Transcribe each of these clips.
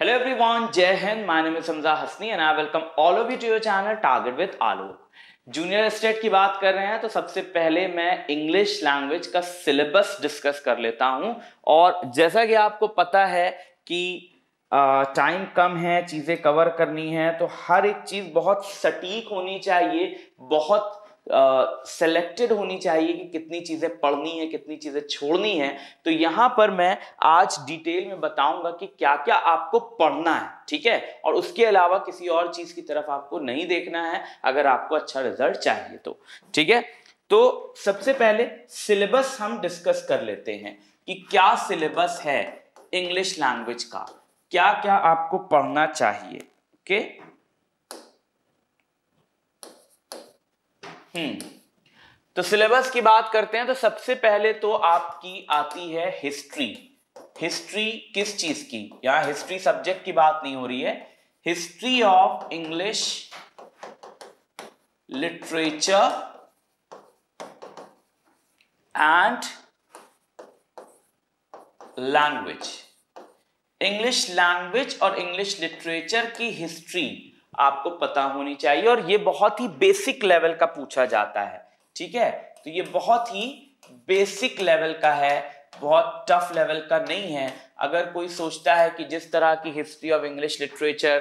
Hello everyone, Jai Hind. My name is Hamza Hasni and I welcome all of you to your channel Target with Alok. Junior state की बात कर रहे हैं तो सबसे पहले मैं इंग्लिश लैंग्वेज का सिलेबस डिस्कस कर लेता हूँ और जैसा कि आपको पता है कि टाइम कम है चीज़ें कवर करनी है तो हर एक चीज़ बहुत सटीक होनी चाहिए बहुत सेलेक्टेड uh, होनी चाहिए कि कितनी चीज़ें पढ़नी है कितनी चीज़ें छोड़नी है। तो यहाँ पर मैं आज डिटेल में बताऊँगा कि क्या क्या आपको पढ़ना है ठीक है? और उसके अलावा किसी और चीज़ की तरफ़ आपको नहीं देखना है अगर आपको अच्छा रिज़ल्ट चाहिए तो ठीक है? तो सबसे पहले सिलेबस हम डिस्कस कर लेते हैं कि क्या सिलेबस है इंग्लिश लैंग्वेज का क्या क्या आपको पढ़ना चाहिए ओके हम्म तो सिलेबस की बात करते हैं तो सबसे पहले तो आपकी आती है हिस्ट्री। हिस्ट्री किस चीज़ की? यहाँ हिस्ट्री सब्जेक्ट की बात नहीं हो रही है। History of English literature and language. English language और इंग्लिश लिटरेचर की हिस्ट्री आपको पता होनी चाहिए और ये बहुत ही बेसिक लेवल का पूछा जाता है। ठीक है? तो ये बहुत ही बेसिक लेवल का है, बहुत टफ लेवल का नहीं है। अगर कोई सोचता है कि जिस तरह की हिस्ट्री ऑफ़ इंग्लिश लिटरेचर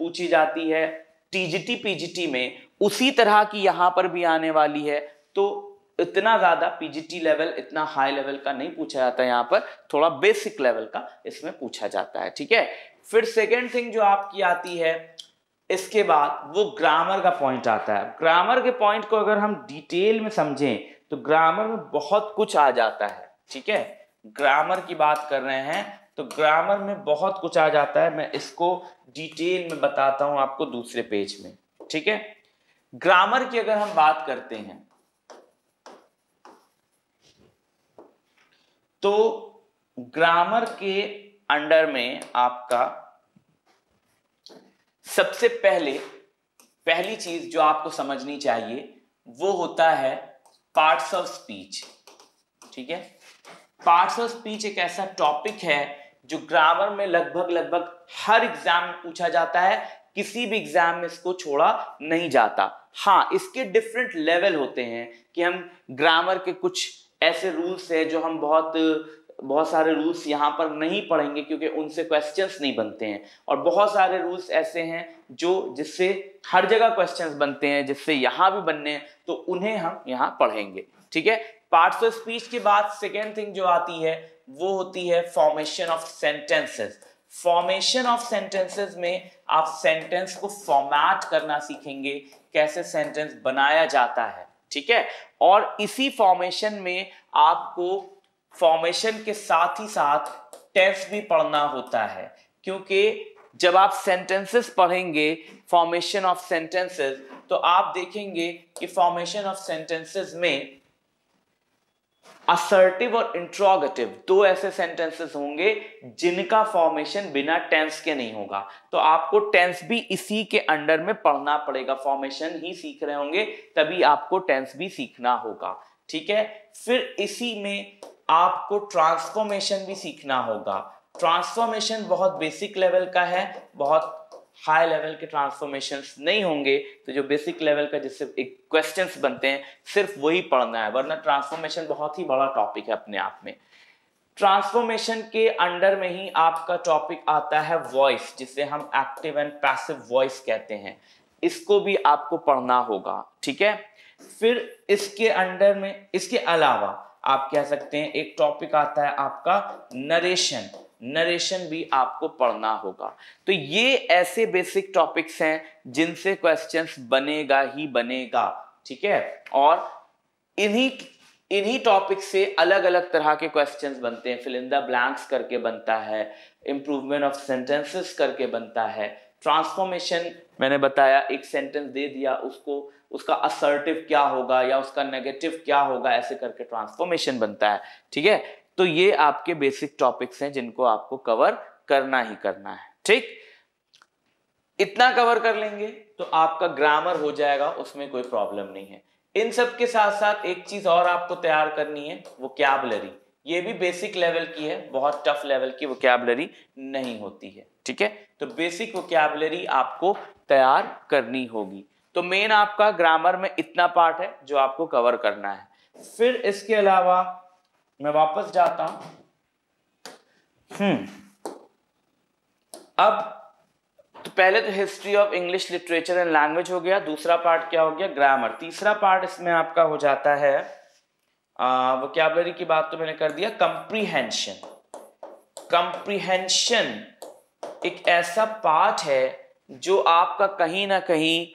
पूछी जाती है टीजीटी पीजीटी में, उसी तरह की यहाँ पर भी आने वाली है तो इतना ज़्यादा पीजीटी लेवल इतना हाई लेवल का नहीं पूछा जाता यहाँ पर। थोड़ा बेसिक लेवल का इसमें पूछा जाता है। ठीक है? फिर सेकेंड थिंग जो आपकी आती है इसके बाद वो ग्रामर का पॉइंट आता है। ग्रामर के पॉइंट को अगर हम डिटेल में समझें तो ग्रामर में बहुत कुछ आ जाता है। ठीक है? ग्रामर की बात कर रहे हैं तो ग्रामर में बहुत कुछ आ जाता है। मैं इसको डिटेल में बताता हूँ आपको दूसरे पेज में। ठीक है? ग्रामर की अगर हम बात करते हैं तो ग्रामर के अंडर में आपका सबसे पहले, पहली चीज़ जो आपको समझनी चाहिए, वो होता है पार्ट्स ऑफ़ स्पीच ठीक है? पार्ट्स ऑफ़ स्पीच एक ऐसा टॉपिक है जो ग्रामर में लगभग लगभग हर एग्ज़ाम में पूछा जाता है, किसी भी एग्ज़ाम में इसको छोड़ा नहीं जाता। हाँ इसके डिफरेंट लेवल होते हैं कि हम ग्रामर के कुछ ऐसे रूल्स है जो हम बहुत बहुत सारे रूल्स यहाँ पर नहीं पढ़ेंगे क्योंकि उनसे क्वेश्चंस नहीं बनते हैं। और बहुत सारे रूल्स ऐसे हैं जो जिससे हर जगह क्वेश्चंस बनते हैं, जिससे यहाँ भी बनने हैं तो उन्हें हम यहाँ पढ़ेंगे। ठीक है? पार्ट्स ऑफ़ स्पीच के बाद सेकेंड थिंग जो आती है, वो होती है formation of sentences formation of sentences में आप सेंटेंस को फॉर्मेट करना सीखेंगे, कैसे सेंटेंस बनाया जाता है। ठीक है? और इसी फॉर्मेशन में आपको फॉर्मेशन के साथ ही साथ टेंस भी पढ़ना होता है। क्योंकि जब आप सेंटेंसेस पढ़ेंगे फॉर्मेशन ऑफ़ सेंटेंसेस तो आप देखेंगे कि फॉर्मेशन ऑफ़ सेंटेंसेस में असर्टिव और इंट्रोगेटिव दो ऐसे सेंटेंसेस होंगे जिनका फॉर्मेशन बिना टेंस के नहीं होगा। तो आपको टेंस भी इसी के अंडर में पढ़ना पड़ेगा। फॉर्मेशन ही सीख रहे होंगे, तभी आपको टेंस भी सीखना होगा। ठीक है? फिर इसी में आपको ट्रांसफॉर्मेशन भी सीखना होगा। ट्रांसफॉर्मेशन बहुत बेसिक लेवल का है, बहुत हाई लेवल के ट्रांसफॉर्मेशन नहीं होंगे तो जो बेसिक लेवल का जिससे क्वेश्चन बनते हैं, सिर्फ़ वही पढ़ना है, वरना ट्रांसफॉर्मेशन बहुत ही बड़ा टॉपिक है अपने आप में। ट्रांसफॉर्मेशन के अंडर में ही आपका टॉपिक आता है वॉइस जिसे हम एक्टिव एंड पैसिव वॉइस कहते हैं। इसको भी आपको पढ़ना होगा, ठीक है? फिर इसके अंडर में, इसके अलावा आप कह सकते हैं, एक टॉपिक आता है आपका नरेशन नरेशन भी आपको पढ़ना होगा। तो ये ऐसे बेसिक टॉपिक्स हैं जिनसे क्वेश्चंस बनेगा ही बनेगा, ठीक है? और इन्हीं इन्हीं टॉपिक से अलग अलग तरह के क्वेश्चंस बनते हैं। फिलिंदा ब्लैंक्स करके बनता है इंप्रूवमेंट ऑफ़ सेंटेंसेस करके बनता है ट्रांसफॉर्मेशन मैंने बताया, एक सेंटेंस दे दिया, उसको, उसका असर्टिव क्या होगा या उसका नेगेटिव क्या होगा, ऐसे करके ट्रांसफॉर्मेशन बनता है, ठीक है? तो ये आपके बेसिक टॉपिक्स हैं जिनको आपको कवर करना ही करना है, ठीक? इतना कवर कर लेंगे तो आपका ग्रामर हो जाएगा, उसमें कोई प्रॉब्लम नहीं है। इन सब के साथ साथ एक चीज़ और आपको तैयार करनी है, वो कैबलरी ये भी बेसिक लेवल की है, बहुत टफ लेवल की वोकेबलरी नहीं होती है, ठीक है? तो बेसिक वोकेबलरी आपको तैयार करनी होगी। तो मेन आपका ग्रामर में इतना पार्ट है जो आपको कवर करना है। फिर इसके अलावा मैं वापस जाता हूँ। हम्म। अब तो पहले तो history of English literature and language हो गया, दूसरा पार्ट क्या हो गया? ग्रामर तीसरा पार्ट इसमें आपका हो जाता है वोकेबलरी की बात तो मैंने कर दिया कंप्रीहेंशन कंप्रीहेंशन एक ऐसा पार्ट है जो आपका कहीं ना कहीं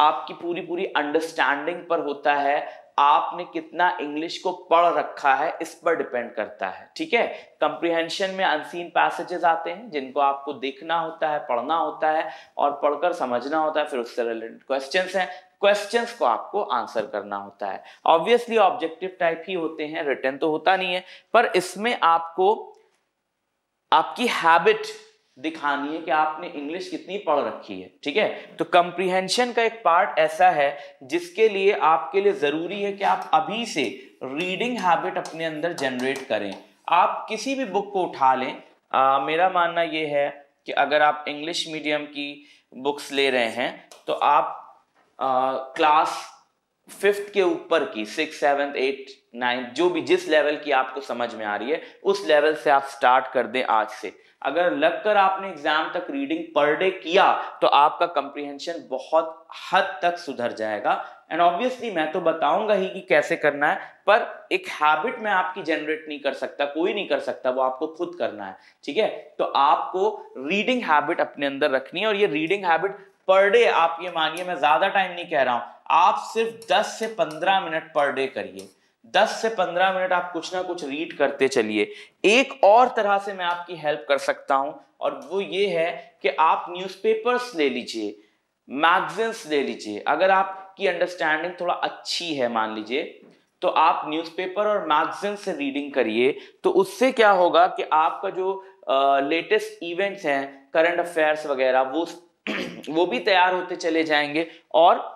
आपकी पूरी पूरी अंडरस्टैंडिंग पर होता है, आपने कितना इंग्लिश को पढ़ रखा है, इस पर डिपेंड करता है, ठीक है? कंप्रीहेंशन में अनसीन पैसेजेस आते हैं, जिनको आपको देखना होता है, पढ़ना होता है, और पढ़कर समझना होता है, फिर उससे रिलेटेड क्वेश्चंस हैं। क्वेश्चंस को आपको आंसर करना होता है। ऑब्वियसली ऑब्जेक्टिव टाइप ही होते हैं रिटर्न तो होता नहीं है पर इसमें आपको आपकी हैबिट दिखानी है कि आपने इंग्लिश कितनी पढ़ रखी है ठीक है? तो कंप्रीहेंशन का एक पार्ट ऐसा है जिसके लिए आपके लिए ज़रूरी है कि आप अभी से रीडिंग हैबिट अपने अंदर जनरेट करें। आप किसी भी बुक को उठा लें आ, मेरा मानना यह है कि अगर आप इंग्लिश मीडियम की बुक्स ले रहे हैं तो आप क्लास फिफ्थ के ऊपर की सिक्स सेवन्थ एट नाइन्थ जो भी जिस लेवल की आपको समझ में आ रही है, उस लेवल से आप स्टार्ट कर दें आज से। अगर लगकर आपने एग्ज़ाम तक रीडिंग पर डे किया तो आपका कंप्रीहेंशन बहुत हद तक सुधर जाएगा। एंड ऑब्वियसली मैं तो बताऊँगा ही कि कैसे करना है, पर एक हैबिट मैं आपकी जनरेट नहीं कर सकता, कोई नहीं कर सकता, वो आपको खुद करना है, ठीक है? तो आपको रीडिंग हैबिट अपने अंदर रखनी है, और ये रीडिंग हैबिट पर डे आप ये मानिए, मैं ज़्यादा टाइम नहीं कह रहा हूँ। आप सिर्फ़ 10 से 15 मिनट पर डे करिए। 10 से 15 मिनट आप कुछ ना कुछ रीड करते चलिए। एक और तरह से मैं आपकी हेल्प कर सकता हूँ, और वो ये है कि आप न्यूज़पेपर्स ले लीजिए मैगजीन्स ले लीजिए। अगर आपकी अंडरस्टैंडिंग थोड़ा अच्छी है, मान लीजिए तो आप न्यूज़पेपर और मैगजीन से रीडिंग करिए। तो उससे क्या होगा कि आपका जो लेटेस्ट इवेंट्स हैं करंट अफेयर्स वगैरह, वो वो भी तैयार होते चले जाएँगे और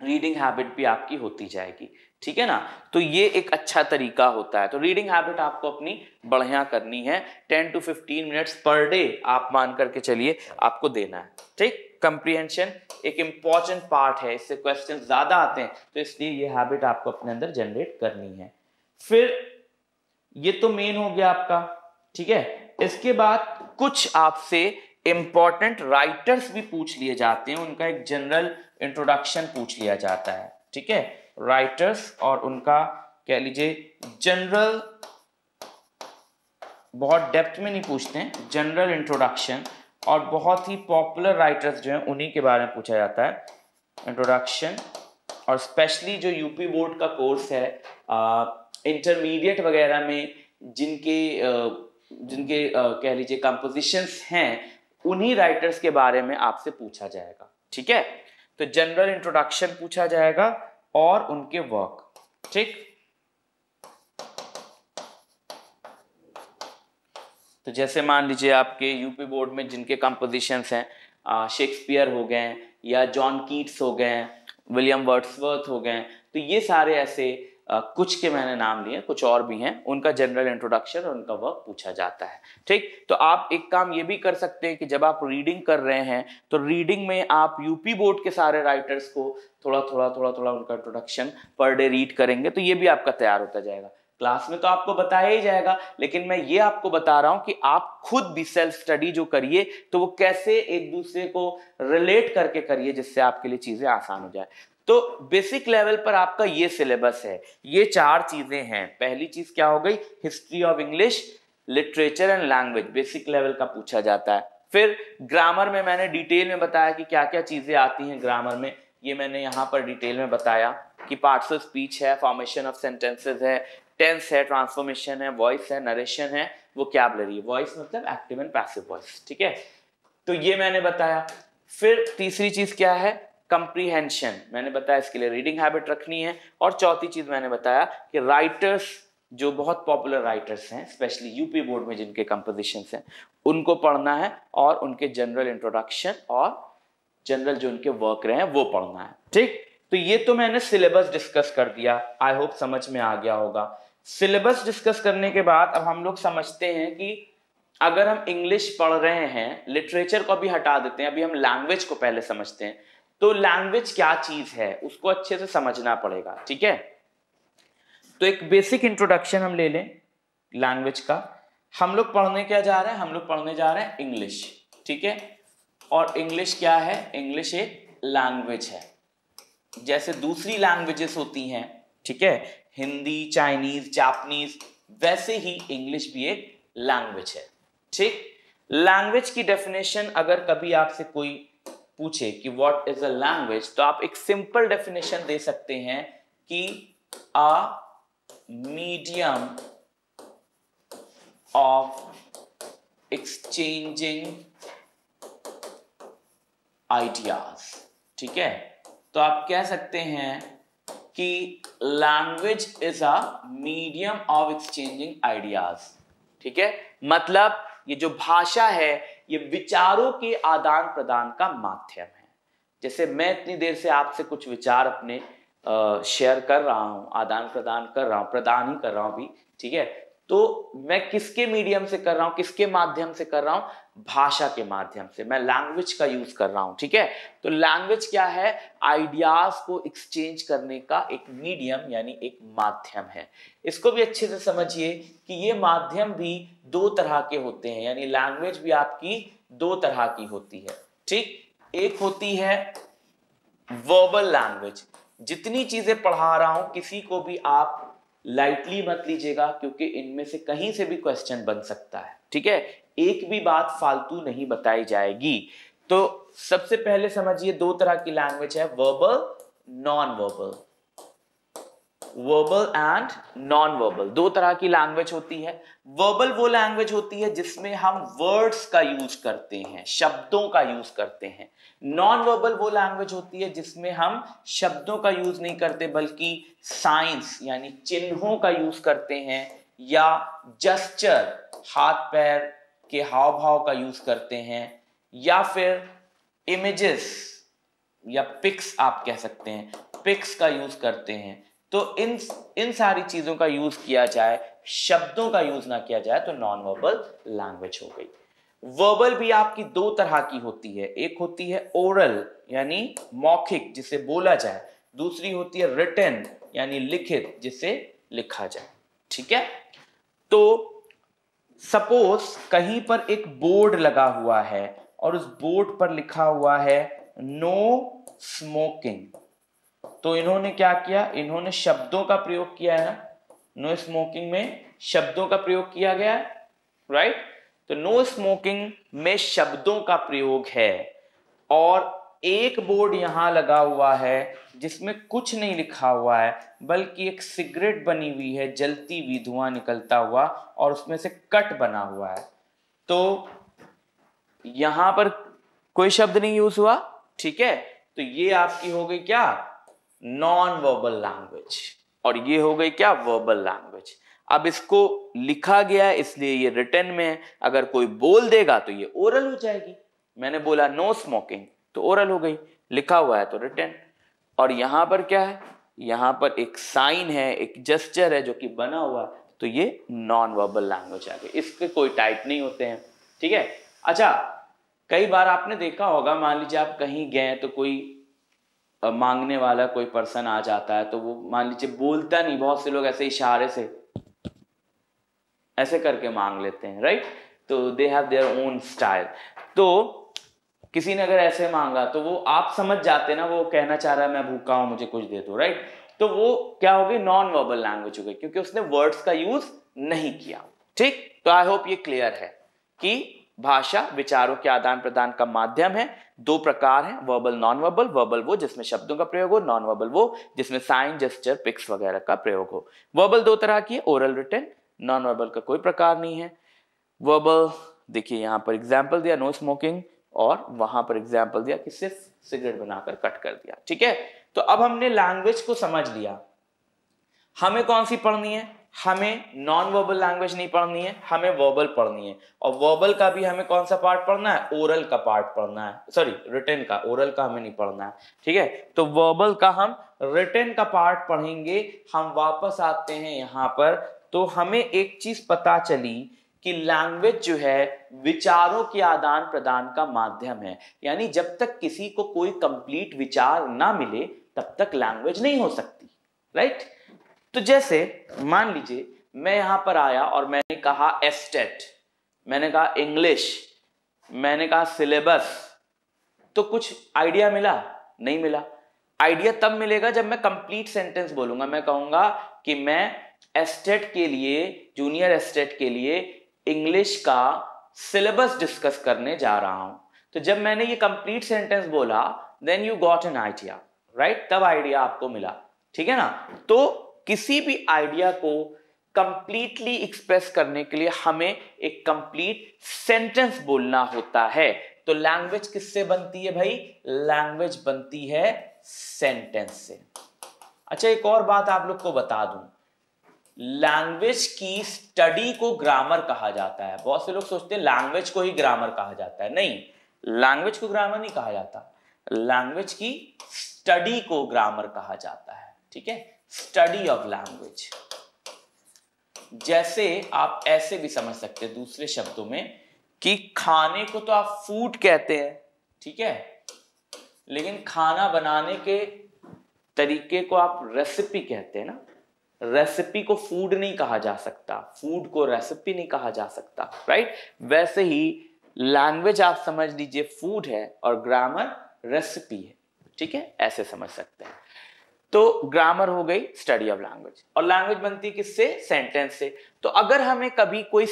रीडिंग हैबिट भी आपकी होती जाएगी, ठीक है ना? तो ये एक अच्छा तरीका होता है। तो रीडिंग हैबिट आपको अपनी बढ़िया करनी है। 10 टू 15 मिनट्स पर डे आप मान करके चलिए, आपको देना है, ठीक? कंप्रीहेंशन एक इंपॉर्टेंट पार्ट है। इससे क्वेश्चन ज़्यादा आते हैं तो इसलिए ये हैबिट आपको अपने अंदर जनरेट करनी है। फिर ये तो मेन हो गया आपका, ठीक है? इसके बाद कुछ आपसे इंपॉर्टेंट राइटर्स भी पूछ लिए जाते हैं उनका एक जनरल इंट्रोडक्शन पूछ लिया जाता है ठीक है? राइटर्स और उनका कह लीजिए जनरल बहुत डेप्थ में नहीं पूछते हैं जनरल इंट्रोडक्शन और बहुत ही पॉपुलर राइटर्स जो हैं उन्हीं के बारे में पूछा जाता है। इंट्रोडक्शन और स्पेशली जो यूपी बोर्ड का कोर्स है इंटरमीडिएट वगैरह में जिनके आ, जिनके आ, कह लीजिए कंपोजिशंस हैं उन्हीं राइटर्स के बारे में आपसे पूछा जाएगा। ठीक है? तो जनरल इंट्रोडक्शन पूछा जाएगा और उनके वर्क ठीक? तो जैसे मान लीजिए आपके यूपी बोर्ड में जिनके कंपोजिशंस हैं शेक्सपियर हो गए या जॉन कीट्स हो गए विलियम वर्ड्सवर्थ हो गए तो ये सारे ऐसे कुछ के मैंने नाम लिए, कुछ और भी हैं, उनका जनरल इंट्रोडक्शन और उनका वर्क पूछा जाता है। ठीक? तो आप एक काम ये भी कर सकते हैं कि जब आप रीडिंग कर रहे हैं तो रीडिंग में आप यूपी बोर्ड के सारे राइटर्स को थोड़ा थोड़ा थोड़ा थोड़ा उनका इंट्रोडक्शन पर डे रीड करेंगे तो ये भी आपका तैयार होता जाएगा। क्लास में तो आपको बताया ही जाएगा, लेकिन मैं ये आपको बता रहा हूँ कि आप खुद भी सेल्फ स्टडी जो करिए तो वो कैसे एक दूसरे को रिलेट करके करिए, जिससे आपके लिए चीज़ें आसान हो जाए। तो बेसिक लेवल पर आपका ये सिलेबस है। ये चार चीज़ें हैं। पहली चीज़ क्या हो गई? History of English literature and language basic level का पूछा जाता है। फिर ग्रामर में मैंने डिटेल में बताया कि क्या क्या चीज़ें आती हैं ग्रामर में। ये मैंने यहाँ पर डिटेल में बताया कि पार्ट्स ऑफ़ स्पीच है फॉर्मेशन ऑफ़ सेंटेंसेस है टेंस है ट्रांसफॉर्मेशन है वॉइस है नरेशन है वो कैबलरी वॉइस मतलब एक्टिव एंड पैसिव वॉइस ठीक है? तो ये मैंने बताया। फिर तीसरी चीज़ क्या है? कंप्रीहेंशन मैंने बताया इसके लिए रीडिंग हैबिट रखनी है। और चौथी चीज़ मैंने बताया कि राइटर्स जो बहुत पॉपुलर राइटर्स हैं स्पेशली यूपी बोर्ड में जिनके कंपोजिशन हैं, उनको पढ़ना है और उनके जनरल इंट्रोडक्शन और जनरल जो उनके वर्क रहे हैं, वो पढ़ना है। ठीक? तो ये तो मैंने सिलेबस डिस्कस कर दिया। आई होप समझ में आ गया होगा। सिलेबस डिस्कस करने के बाद अब हम लोग समझते हैं कि अगर हम इंग्लिश पढ़ रहे हैं लिटरेचर को भी हटा देते हैं। अभी हम लैंग्वेज को पहले समझते हैं। तो लैंग्वेज क्या चीज़ है, उसको अच्छे से समझना पड़ेगा, ठीक है? तो एक बेसिक इंट्रोडक्शन हम ले लें लैंग्वेज का। हम लोग पढ़ने क्या जा रहे हैं? हम लोग पढ़ने जा रहे हैं इंग्लिश ठीक है? और इंग्लिश क्या है? इंग्लिश एक लैंग्वेज है। जैसे दूसरी लैंग्वेजेस होती हैं, ठीक है? हिंदी चाइनीज़ जापनीज वैसे ही इंग्लिश भी एक लैंग्वेज है, ठीक? लैंग्वेज की डेफिनेशन अगर कभी आपसे कोई पूछे कि व्हाट इज़ अ लैंग्वेज तो आप एक सिंपल डेफिनेशन दे सकते हैं कि a medium of exchanging ideas ठीक है? तो आप कह सकते हैं कि language is a medium of exchanging ideas ठीक है? मतलब ये जो भाषा है ये विचारों के आदान प्रदान का माध्यम है। जैसे मैं इतनी देर से आपसे कुछ विचार अपने शेयर कर रहा हूँ, आदान प्रदान कर रहा हूँ, प्रदान ही कर रहा हूँ अभी, ठीक है? तो मैं किसके मीडियम से कर रहा हूँ, किसके माध्यम से कर रहा हूँ? भाषा के माध्यम से। मैं लैंग्वेज का यूज़ कर रहा हूँ, ठीक है? तो लैंग्वेज क्या है? आइडियाज़ को एक्सचेंज करने का एक मीडियम यानी एक माध्यम है। इसको भी अच्छे से समझिए कि ये माध्यम भी दो तरह के होते हैं, यानी लैंग्वेज भी आपकी दो तरह की होती है, ठीक? एक होती है वर्बल लैंग्वेज जितनी चीज़ें पढ़ा रहा हूँ, किसी को भी आप लाइटली मत लीजिएगा, क्योंकि इनमें से कहीं से भी क्वेश्चन बन सकता है। ठीक है? एक भी बात फालतू नहीं बताई जाएगी। तो सबसे पहले समझिए दो तरह की लैंग्वेज है verbal non verbal verbal and non verbal दो तरह की लैंग्वेज होती है। वर्बल वो लैंग्वेज होती है जिसमें हम वर्ड्स का यूज़ करते हैं, शब्दों का यूज़ करते हैं। नॉन वर्बल वो लैंग्वेज होती है जिसमें हम शब्दों का यूज़ नहीं करते, बल्कि साइंस यानी चिन्हों का यूज़ करते हैं या जस्चर हाथ पैर के हाव भाव का यूज़ करते हैं या फिर इमेजेस या पिक्स आप कह सकते हैं। पिक्स का यूज़ करते हैं। तो इन इन सारी चीज़ों का यूज़ किया जाए, शब्दों का यूज़ ना किया जाए तो नॉन वर्बल लैंग्वेज हो गई। वर्बल भी आपकी दो तरह की होती है। एक होती है ओरल यानी मौखिक, जिसे बोला जाए। दूसरी होती है रिटर्न यानी लिखित, जिसे लिखा जाए। ठीक है? तो सपोज़ कहीं पर एक बोर्ड लगा हुआ है, और उस बोर्ड पर लिखा हुआ है नो स्मोकिंग तो इन्होंने क्या किया? इन्होंने शब्दों का प्रयोग किया है ना? नो स्मोकिंग में शब्दों का प्रयोग किया गया है राइट तो नो स्मोकिंग में शब्दों का प्रयोग है और एक बोर्ड यहाँ लगा हुआ है जिसमें कुछ नहीं लिखा हुआ है, बल्कि एक सिगरेट बनी हुई है, जलती हुई धुआँ निकलता हुआ और उसमें से कट बना हुआ है। तो यहाँ पर कोई शब्द नहीं यूज़ हुआ, ठीक है? तो ये आपकी हो गई क्या? नॉन वर्बल लैंग्वेज और ये हो गई क्या? वर्बल लैंग्वेज अब इसको लिखा गया, इसलिए ये रिटर्न में है। अगर कोई बोल देगा तो ये ओरल हो जाएगी। मैंने बोला नो स्मोकिंग तो ओरल हो गई। लिखा हुआ है तो रिटर्न और यहाँ पर क्या है? यहाँ पर एक साइन है, एक जस्चर है जो कि बना हुआ है। तो ये नॉन वर्बल लैंग्वेज आ गई। इसके कोई टाइप नहीं होते हैं। ठीक है? अच्छा कई बार आपने देखा होगा, मान लीजिए आप कहीं गए तो कोई मांगने वाला कोई पर्सन आ जाता है तो वो मान लीजिए बोलता नहीं, बहुत से लोग ऐसे इशारे से ऐसे करके मांग लेते हैं राइट तो they have their own style तो किसी ने अगर ऐसे मांगा तो वो आप समझ जाते ना, वो कहना चाह रहा है, मैं भूखा हूँ, मुझे कुछ दे दो राइट तो वो क्या होगी? नॉन वर्बल लैंग्वेज हो गई, क्योंकि उसने वर्ड्स का यूज़ नहीं किया। ठीक? तो आई होप ये क्लियर है कि भाषा विचारों के आदान प्रदान का माध्यम है। दो प्रकार है वर्बल नॉन वर्बल वर्बल वो जिसमें शब्दों का प्रयोग हो नॉन वर्बल वो जिसमें साइन जेस्टर पिक्स वगैरह का प्रयोग हो। वर्बल दो तरह की है ओरल रिटर्न नॉन वर्बल का कोई प्रकार नहीं है। वर्बल देखिए यहाँ पर एग्ज़ाम्पल दिया नो स्मोकिंग और वहाँ पर एग्ज़ाम्पल दिया कि सिर्फ़ सिगरेट बनाकर कट कर दिया, ठीक है? तो अब हमने लैंग्वेज को समझ लिया। हमें कौन सी पढ़नी है? हमें नॉन वर्बल लैंग्वेज नहीं पढ़नी है, हमें वर्बल पढ़नी है। और वर्बल का भी हमें कौन सा पार्ट पढ़ना है? ओरल का पार्ट पढ़ना है। सॉरी रिटर्न का ओरल का हमें नहीं पढ़ना है। ठीक है? तो वर्बल का हम रिटर्न का पार्ट पढ़ेंगे, हम वापस आते हैं यहाँ पर। तो हमें एक चीज़ पता चली कि लैंग्वेज जो है, विचारों के आदान प्रदान का माध्यम है। यानी जब तक किसी को कोई कंप्लीट विचार ना मिले, तब तक लैंग्वेज नहीं हो सकती। राइट तो जैसे, मान लीजिए, मैं यहाँ पर आया और मैंने कहा एस्टेट मैंने कहा इंग्लिश मैंने कहा सिलेबस तो कुछ आइडिया मिला? नहीं मिला। आइडिया तब मिलेगा जब मैं कंप्लीट सेंटेंस बोलूँगा। मैं कहूँगा कि मैं एस्टेट के लिए जूनियर एस्टेट के लिए इंग्लिश का सिलेबस डिस्कस करने जा रहा हूँ। तो जब मैंने ये कंप्लीट सेंटेंस बोला then you got an idea right तब आइडिया आपको मिला। ठीक है ना? तो किसी भी आइडिया को कंप्लीटली एक्सप्रेस करने के लिए हमें एक कंप्लीट सेंटेंस बोलना होता है। तो लैंग्वेज किससे बनती है भाई? लैंग्वेज बनती है सेंटेंस से। अच्छा एक और बात आप लोग को बता दूँ। लैंग्वेज की स्टडी को ग्रामर कहा जाता है। बहुत से लोग सोचते हैं लैंग्वेज को ही ग्रामर कहा जाता है। नहीं लैंग्वेज को ग्रामर नहीं कहा जाता। लैंग्वेज की स्टडी को ग्रामर कहा जाता है। ठीक है? स्टडी ऑफ़ लैंग्वेज जैसे आप ऐसे भी समझ सकते हैं दूसरे शब्दों में कि खाने को तो आप फ़ूड कहते हैं, ठीक है? लेकिन खाना बनाने के तरीके को आप रेसिपी कहते हैं ना? रेसिपी को फ़ूड नहीं कहा जा सकता फ़ूड को रेसिपी नहीं कहा जा सकता राइट वैसे ही लैंग्वेज आप समझ लीजिए फ़ूड है और ग्रामर रेसिपी है, ठीक है? ऐसे समझ सकते हैं। तो ग्रामर हो गई स्टडी ऑफ़ लैंग्वेज और लैंग्वेज बनती किससे? सेंटेंस से. तो अगर हमें कभी कोई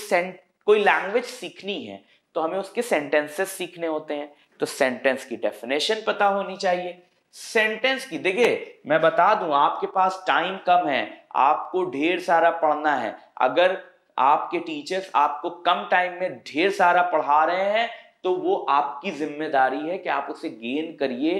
कोई लैंग्वेज सीखनी है तो हमें उसके सेंटेंसेस सीखने होते हैं। तो सेंटेंस की डेफिनेशन पता होनी चाहिए। सेंटेंस की, देखिए, मैं बता दूँ, आपके पास टाइम कम है, आपको ढेर सारा पढ़ना है। अगर आपके टीचर्स आपको कम टाइम में ढेर सारा पढ़ा रहे हैं तो वो आपकी ज़िम्मेदारी है कि आप उसे गेन करिए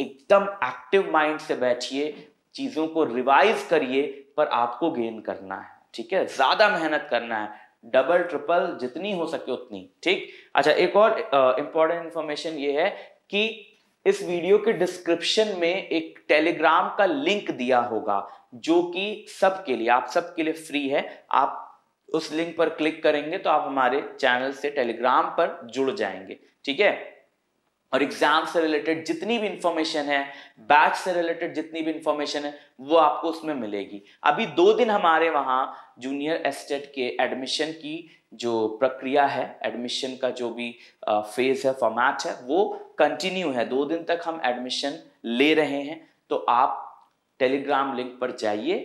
एकदम एक्टिव माइंड से बैठिए, चीज़ों को रिवाइज करिए, पर आपको गेन करना है, ठीक है? ज़्यादा मेहनत करना है डबल ट्रिपल जितनी हो सके उतनी, ठीक? अच्छा एक और इंपॉर्टेंट इंफॉर्मेशन ये है कि इस वीडियो के डिस्क्रिप्शन में एक टेलीग्राम का लिंक दिया होगा, जो कि सबके लिए, आप सबके लिए फ्री है। आप उस लिंक पर क्लिक करेंगे तो आप हमारे चैनल से टेलीग्राम पर जुड़ जाएँगे, ठीक है? और एग्ज़ाम से रिलेटेड जितनी भी इंफॉर्मेशन है बैच से रिलेटेड जितनी भी इंफॉर्मेशन है, वो आपको उसमें मिलेगी। अभी दो दिन हमारे वहाँ जूनियर एस्टेट के एडमिशन की जो प्रक्रिया है एडमिशन का जो भी फ़ेज़ है फॉर्मेट है, वो कंटिन्यू है। दो दिन तक हम एडमिशन ले रहे हैं तो आप टेलीग्राम लिंक पर जाइए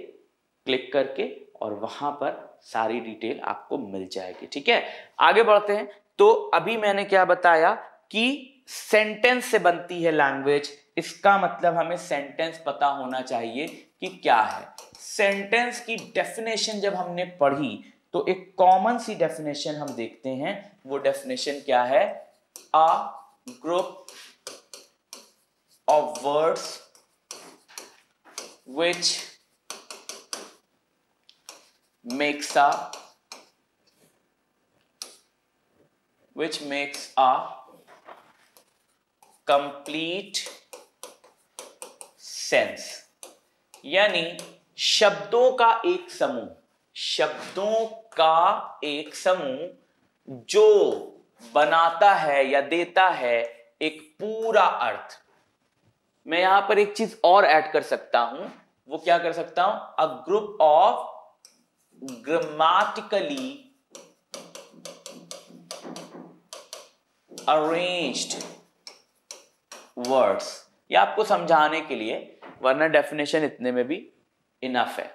क्लिक करके और वहाँ पर सारी डिटेल आपको मिल जाएगी, ठीक है? आगे बढ़ते हैं। तो अभी मैंने क्या बताया कि सेंटेंस से बनती है लैंग्वेज इसका मतलब हमें सेंटेंस पता होना चाहिए कि क्या है। सेंटेंस की डेफिनेशन जब हमने पढ़ी तो एक कॉमन सी डेफिनेशन हम देखते हैं, वो डेफिनेशन क्या है? A group of words which makes a which makes a complete sense यानी शब्दों का एक समूह, शब्दों का एक समूह जो बनाता है या देता है एक पूरा अर्थ। मैं यहाँ पर एक चीज़ और ऐड कर सकता हूँ। वो क्या कर सकता हूँ? A group of grammatically arranged words ये आपको समझाने के लिए, वरना डेफिनेशन इतने में भी इनफ है।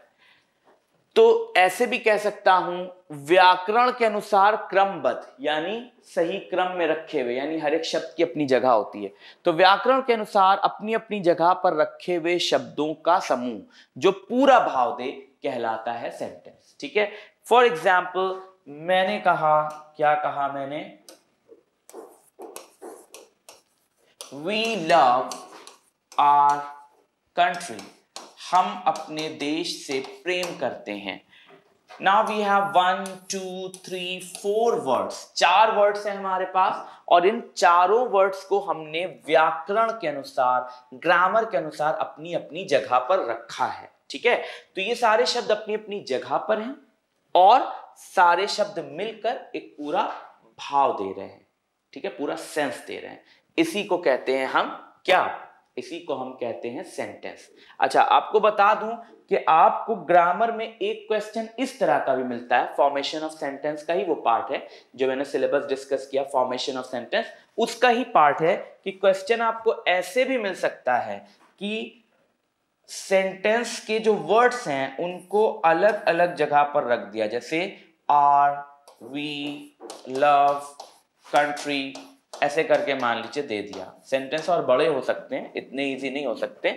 तो ऐसे भी कह सकता हूँ, व्याकरण के अनुसार क्रमबद्ध, यानी सही क्रम में रखे हुए, यानी हर एक शब्द की अपनी जगह होती है। तो व्याकरण के अनुसार अपनी अपनी जगह पर रखे हुए शब्दों का समूह, जो पूरा भाव दे, कहलाता है सेंटेंस ठीक है? फॉर एग्ज़ाम्पल मैंने कहा, क्या कहा मैंने? वी लव आर कंट्री हम अपने देश से प्रेम करते हैं। Now we have one two three four words चार वर्ड्स हैं हमारे पास, और इन चारों वर्ड्स को हमने व्याकरण के अनुसार ग्रामर के अनुसार अपनी अपनी जगह पर रखा है। ठीक है? तो ये सारे शब्द अपनी अपनी जगह पर हैं, और सारे शब्द मिलकर एक पूरा भाव दे रहे हैं। ठीक है? पूरा सेंस दे रहे हैं। इसी को कहते हैं हम क्या? इसी को हम कहते हैं सेंटेंस अच्छा आपको बता दूँ कि आपको ग्रामर में एक क्वेश्चन इस तरह का भी मिलता है. फॉर्मेशन ऑफ़ सेंटेंस का ही वो पार्ट है, जो मैंने सिलेबस डिस्कस किया फॉर्मेशन ऑफ़ सेंटेंस उसका ही पार्ट है कि क्वेश्चन आपको ऐसे भी मिल सकता है कि सेंटेंस के जो वर्ड्स हैं, उनको अलग अलग जगह पर रख दिया. जैसे आर वी लव कंट्री ऐसे करके मान लीजिए दे दिया। सेंटेंस और बड़े हो सकते हैं, इतने इजी नहीं हो सकते।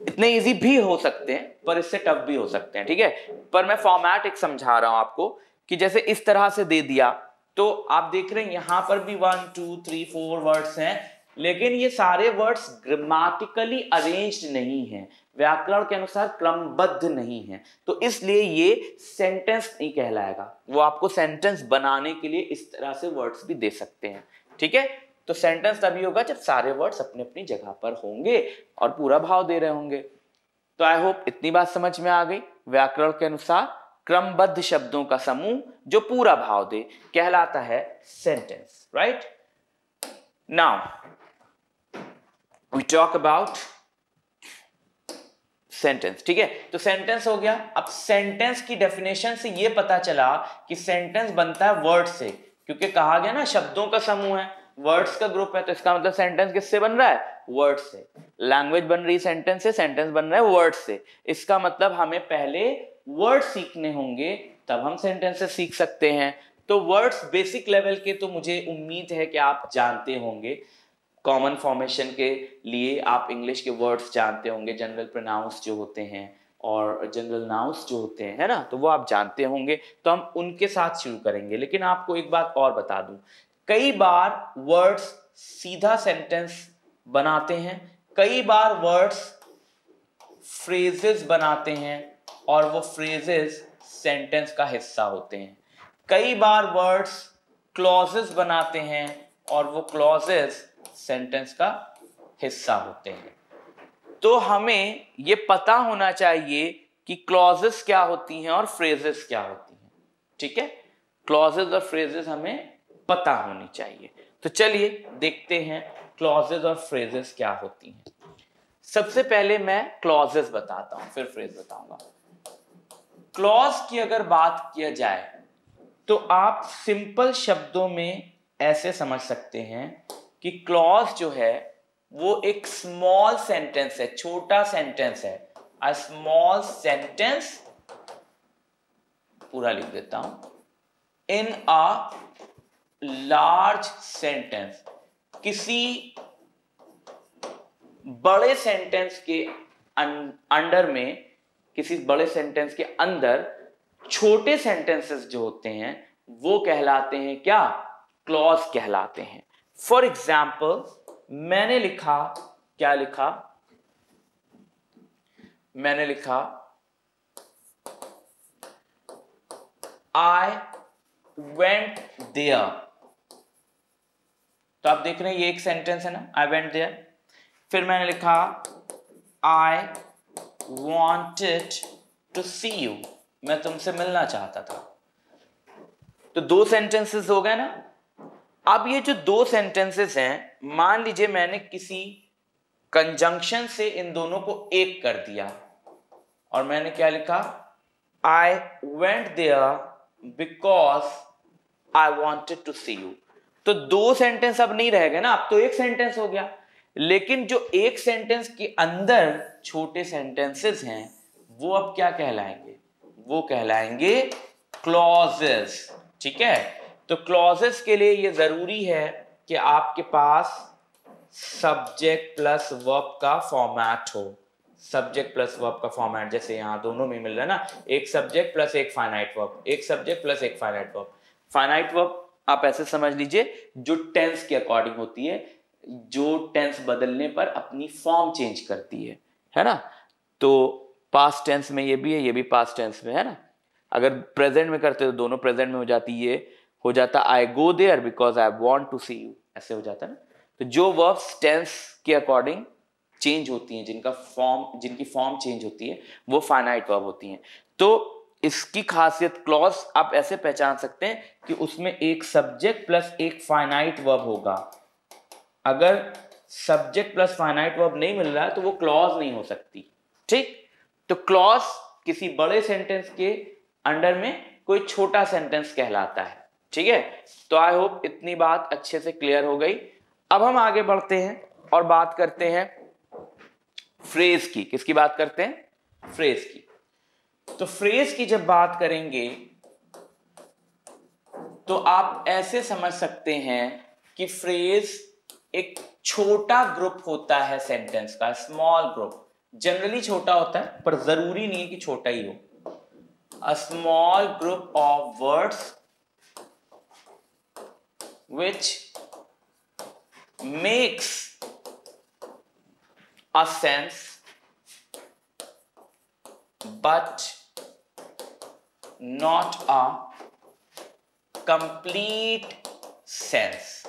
इतने इजी भी हो सकते हैं, पर इससे टफ भी हो सकते हैं, ठीक है? पर मैं फॉर्मेट एक समझा रहा हूँ आपको कि जैसे इस तरह से दे दिया तो आप देख रहे हैं यहाँ पर भी one two three four words हैं, लेकिन ये सारे वर्ड्स ग्रामेटिकली अरेंज्ड नहीं है। व्याकरण के अनुसार क्रमबद्ध नहीं है। तो इसलिए ये सेंटेंस नहीं कहलाएगा। वो आपको सेंटेंस बनाने के लिए इस तरह से वर्ड्स भी दे सकते हैं। ठीक है? तो सेंटेंस तभी होगा जब सारे वर्ड्स अपनी अपनी जगह पर होंगे और पूरा भाव दे रहे होंगे। तो आई होप इतनी बात समझ में आ गई। व्याकरण के अनुसार क्रमबद्ध शब्दों का समूह जो पूरा भाव दे कहलाता है sentence right now we talk about sentence ठीक है? तो सेंटेंस हो गया। अब सेंटेंस की डेफिनेशन से यह पता चला कि सेंटेंस बनता है वर्ड से। क्योंकि कहा गया ना, शब्दों का समूह है वर्ड्स का ग्रुप है तो इसका मतलब सेंटेंस किससे बन रहा है? वर्ड से। लैंग्वेज बन रही सेंटेंस से सेंटेंस बन रहा है वर्ड से। इसका मतलब हमें पहले वर्ड सीखने होंगे, तब हम सेंटेंसेस सीख सकते हैं। तो वर्ड्स बेसिक लेवल के तो मुझे उम्मीद है कि आप जानते होंगे। कॉमन फॉर्मेशन के लिए आप इंग्लिश के वर्ड्स जानते होंगे जनरल प्रोनाउंस जो होते हैं। और जनरल नाउंस जो होते हैं, है ना? तो वो आप जानते होंगे तो हम उनके साथ शुरू करेंगे। लेकिन आपको एक बात और बता दूँ। कई बार वर्ड्स सीधा सेंटेंस बनाते हैं, कई बार वर्ड्स फ्रेजेस बनाते हैं और वो फ्रेजेस सेंटेंस का हिस्सा होते हैं। कई बार वर्ड्स क्लॉजेस बनाते हैं और वो क्लॉजेस सेंटेंस का हिस्सा होते हैं। तो हमें ये पता होना चाहिए कि क्लॉजेस क्या होती हैं और फ्रेजेस क्या होती हैं। ठीक है? क्लॉजेस और फ्रेजेस हमें पता होनी चाहिए। तो चलिए देखते हैं क्लॉजेस और फ्रेजेस क्या होती हैं। सबसे पहले मैं क्लॉजेस बताता हूँ, फिर फ्रेज बताऊँगा। क्लॉज की अगर बात किया जाए तो आप सिंपल शब्दों में ऐसे समझ सकते हैं कि क्लॉज जो है वो एक स्मॉल सेंटेंस है, छोटा सेंटेंस है। अ स्मॉल सेंटेंस पूरा लिख देता हूँ। इन अ लार्ज सेंटेंस किसी बड़े सेंटेंस के अंडर में, किसी बड़े सेंटेंस के अंदर छोटे सेंटेंसेस जो होते हैं, वो कहलाते हैं क्या? क्लॉज कहलाते हैं। फॉर एग्ज़ाम्पल मैंने लिखा, क्या लिखा? मैंने लिखा आई वेंट देयर तो आप देख रहे हैं, ये एक सेंटेंस है ना? आई वेंट देयर फिर मैंने लिखा I wanted to see you मैं तुमसे मिलना चाहता था। तो दो सेंटेंसेस हो गए ना? अब ये जो दो सेंटेंसेस हैं मान लीजिए मैंने किसी कंजंक्शन से इन दोनों को एक कर दिया और मैंने क्या लिखा? I went there because I wanted to see you तो दो सेंटेंस अब नहीं रह गए ना, अब तो एक सेंटेंस हो गया। लेकिन जो एक सेंटेंस के अंदर छोटे सेंटेंसेस हैं, वो अब क्या कहलाएँगे? वो कहलाएँगे क्लॉजेस ठीक है? तो क्लॉजेस के लिए ये ज़रूरी है कि आपके पास सब्जेक्ट प्लस वर्ब का फॉर्मेट हो। सब्जेक्ट प्लस वर्ब का फॉर्मेट जैसे यहाँ दोनों में मिल रहा है ना, एक सब्जेक्ट प्लस एक फाइनाइट वर्ब एक सब्जेक्ट प्लस एक फाइनाइट वर्ब फाइनाइट वर्ब आप ऐसे समझ लीजिए, जो टेंस के अकॉर्डिंग होती है, जो टेंस बदलने पर अपनी फॉर्म चेंज करती है है ना? तो पास्ट टेंस में ये भी है, ये भी पास्ट टेंस में, है ना? अगर प्रेजेंट में करते तो दोनों प्रेजेंट में हो जाती ये हो जाता I go there because I want to see you ऐसे हो जाता है ना? तो जो वर्ब्स टेंस के अकॉर्डिंग चेंज होती हैं, जिनका फॉर्म जिनकी फॉर्म चेंज होती है, वो फाइनाइट वर्ब होती हैं। तो इसकी खासियत क्लॉज आप ऐसे पहचान सकते हैं कि उसमें एक सब्जेक्ट प्लस एक फाइनाइट वर्ब होगा। अगर सब्जेक्ट प्लस फाइनाइट वर्ब नहीं मिल रहा है तो वो क्लॉज नहीं हो सकती। ठीक? तो क्लॉज किसी बड़े सेंटेंस के अंडर में कोई छोटा सेंटेंस कहलाता है। ठीक है? तो आई होप इतनी बात अच्छे से क्लियर हो गई। अब हम आगे बढ़ते हैं और बात करते हैं फ्रेज की। किसकी बात करते हैं? फ्रेज की। तो फ्रेज की जब बात करेंगे तो आप ऐसे समझ सकते हैं कि फ्रेज एक छोटा ग्रुप होता है सेंटेंस का स्मॉल ग्रुप जनरली छोटा होता है, पर ज़रूरी नहीं है कि छोटा ही हो। A small group of words which makes a sense, but not a complete sense.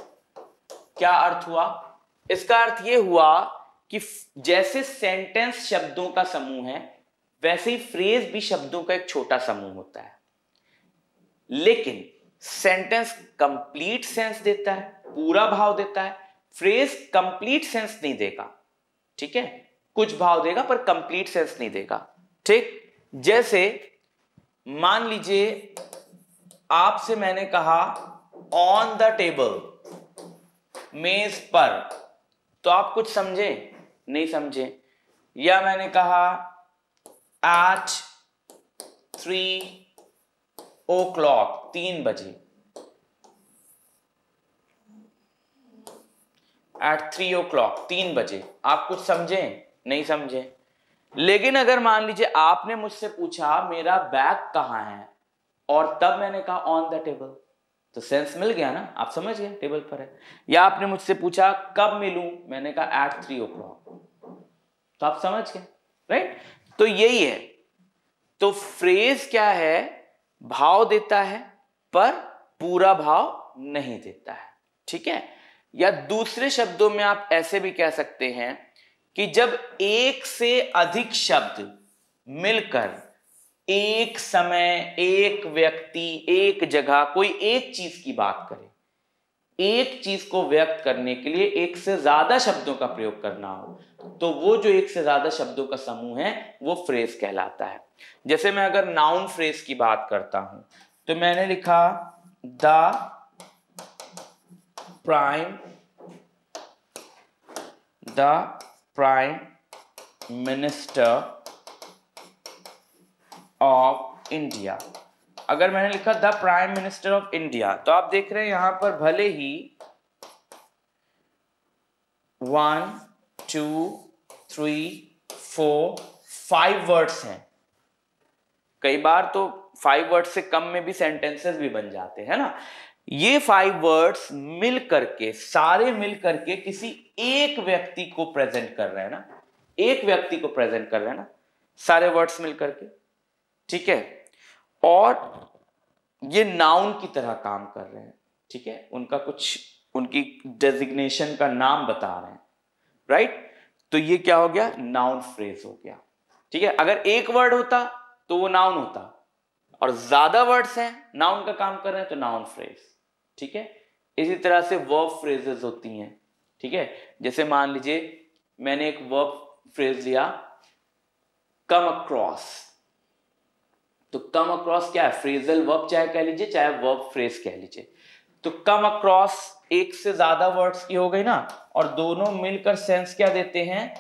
क्या अर्थ हुआ? इसका अर्थ यह हुआ कि जैसे सेंटेंस शब्दों का समूह है, वैसे ही फ्रेज भी शब्दों का एक छोटा समूह होता है। लेकिन सेंटेंस कंप्लीट सेंस देता है, पूरा भाव देता है, फ्रेज कंप्लीट सेंस नहीं देगा, ठीक है? कुछ भाव देगा पर कंप्लीट सेंस नहीं देगा, ठीक? जैसे मान लीजिए, आपसे मैंने कहा ऑन द टेबल मेज पर तो आप कुछ समझे? नहीं समझे। या मैंने कहा एट थ्री ओ क्लॉक तीन बजे। एट थ्री ओ क्लॉक तीन बजे। आप कुछ समझे? नहीं समझे? लेकिन अगर मान लीजिए आपने मुझसे पूछा, मेरा बैग कहाँ है? और तब मैंने कहा ऑन द टेबल तो सेंस मिल गया ना? आप समझ गए? टेबल पर है। या आपने मुझसे पूछा, कब मिलूं? मैंने कहा एट थ्री ओ क्लॉक तो आप समझ गए राइट तो यही है। तो फ्रेज क्या है? भाव देता है, पर पूरा भाव नहीं देता है। ठीक है? या दूसरे शब्दों में आप ऐसे भी कह सकते हैं कि जब एक से अधिक शब्द मिलकर एक समय, एक व्यक्ति, एक जगह कोई एक चीज़ की बात करे एक चीज़ को व्यक्त करने के लिए एक से ज़्यादा शब्दों का प्रयोग करना हो तो वो जो एक से ज़्यादा शब्दों का समूह है, वो फ्रेज कहलाता है। जैसे मैं अगर नाउन फ्रेज की बात करता हूँ तो मैंने लिखा, the prime the prime minister of India. अगर मैंने लिखा the prime minister of India तो आप देख रहे हैं यहाँ पर भले ही one, two, three, four, five words हैं। कई बार तो फाइव वर्ड से कम में भी सेंटेंसेस भी बन जाते हैं ना? ये फाइव वर्ड्स मिल करके, सारे मिल करके किसी एक व्यक्ति को प्रेजेंट कर रहे हैं ना? एक व्यक्ति को प्रेजेंट कर रहे हैं ना? सारे वर्ड्स मिल करके। ठीक है? और ये नाउन की तरह काम कर रहे हैं, ठीक है? उनका कुछ, उनकी डेजिग्नेशन का नाम बता रहे हैं राइट तो ये क्या हो गया? नाउन फ्रेज हो गया, ठीक है? अगर एक वर्ड होता तो वो नाउन होता। और ज़्यादा वर्ड्स हैं नाउन का काम कर रहे हैं तो नाउन फ्रेज ठीक है? इसी तरह से वर्ब फ्रेजेस होती हैं, ठीक है? जैसे मान लीजिए, मैंने एक वर्ब फ्रेज लिया कम अक्रॉस तो कम अक्रॉस क्या है? फ्रेजल वर्ब चाहे कह लीजिए, चाहे वर्ब फ्रेज कह लीजिए। तो कम अक्रॉस एक से ज़्यादा वर्ड्स की हो गई ना, और दोनों मिलकर सेंस क्या देते हैं?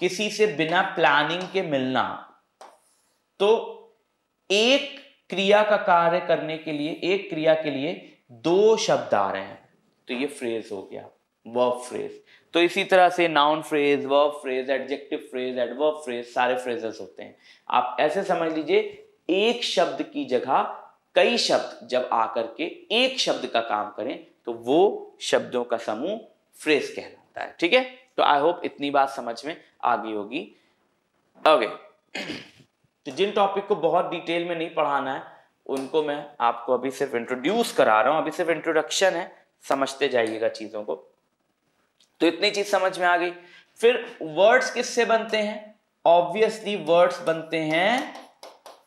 किसी से बिना प्लानिंग के मिलना। तो एक क्रिया का कार्य करने के लिए, एक क्रिया के लिए दो शब्द आ रहे हैं। तो ये फ्रेज हो गया वर्ब फ्रेज तो इसी तरह से noun phrase verb phrase adjective phrase adverb phrase सारे फ्रेजेस होते हैं। आप ऐसे समझ लीजिए एक शब्द की जगह कई शब्द जब आकर के एक शब्द का काम करें तो वो शब्दों का समूह फ्रेज कहलाता है। ठीक है? तो आई होप इतनी बात समझ में आ गई होगी। ओके तो जिन टॉपिक को बहुत डिटेल में नहीं पढ़ाना है, उनको मैं आपको अभी सिर्फ़ इंट्रोड्यूस करा रहा हूँ। अभी सिर्फ़ इंट्रोडक्शन है। समझते जाइएगा चीज़ों को। तो इतनी चीज़ समझ में आ गई। फिर वर्ड्स किससे बनते हैं? ऑब्वियसली वर्ड्स बनते हैं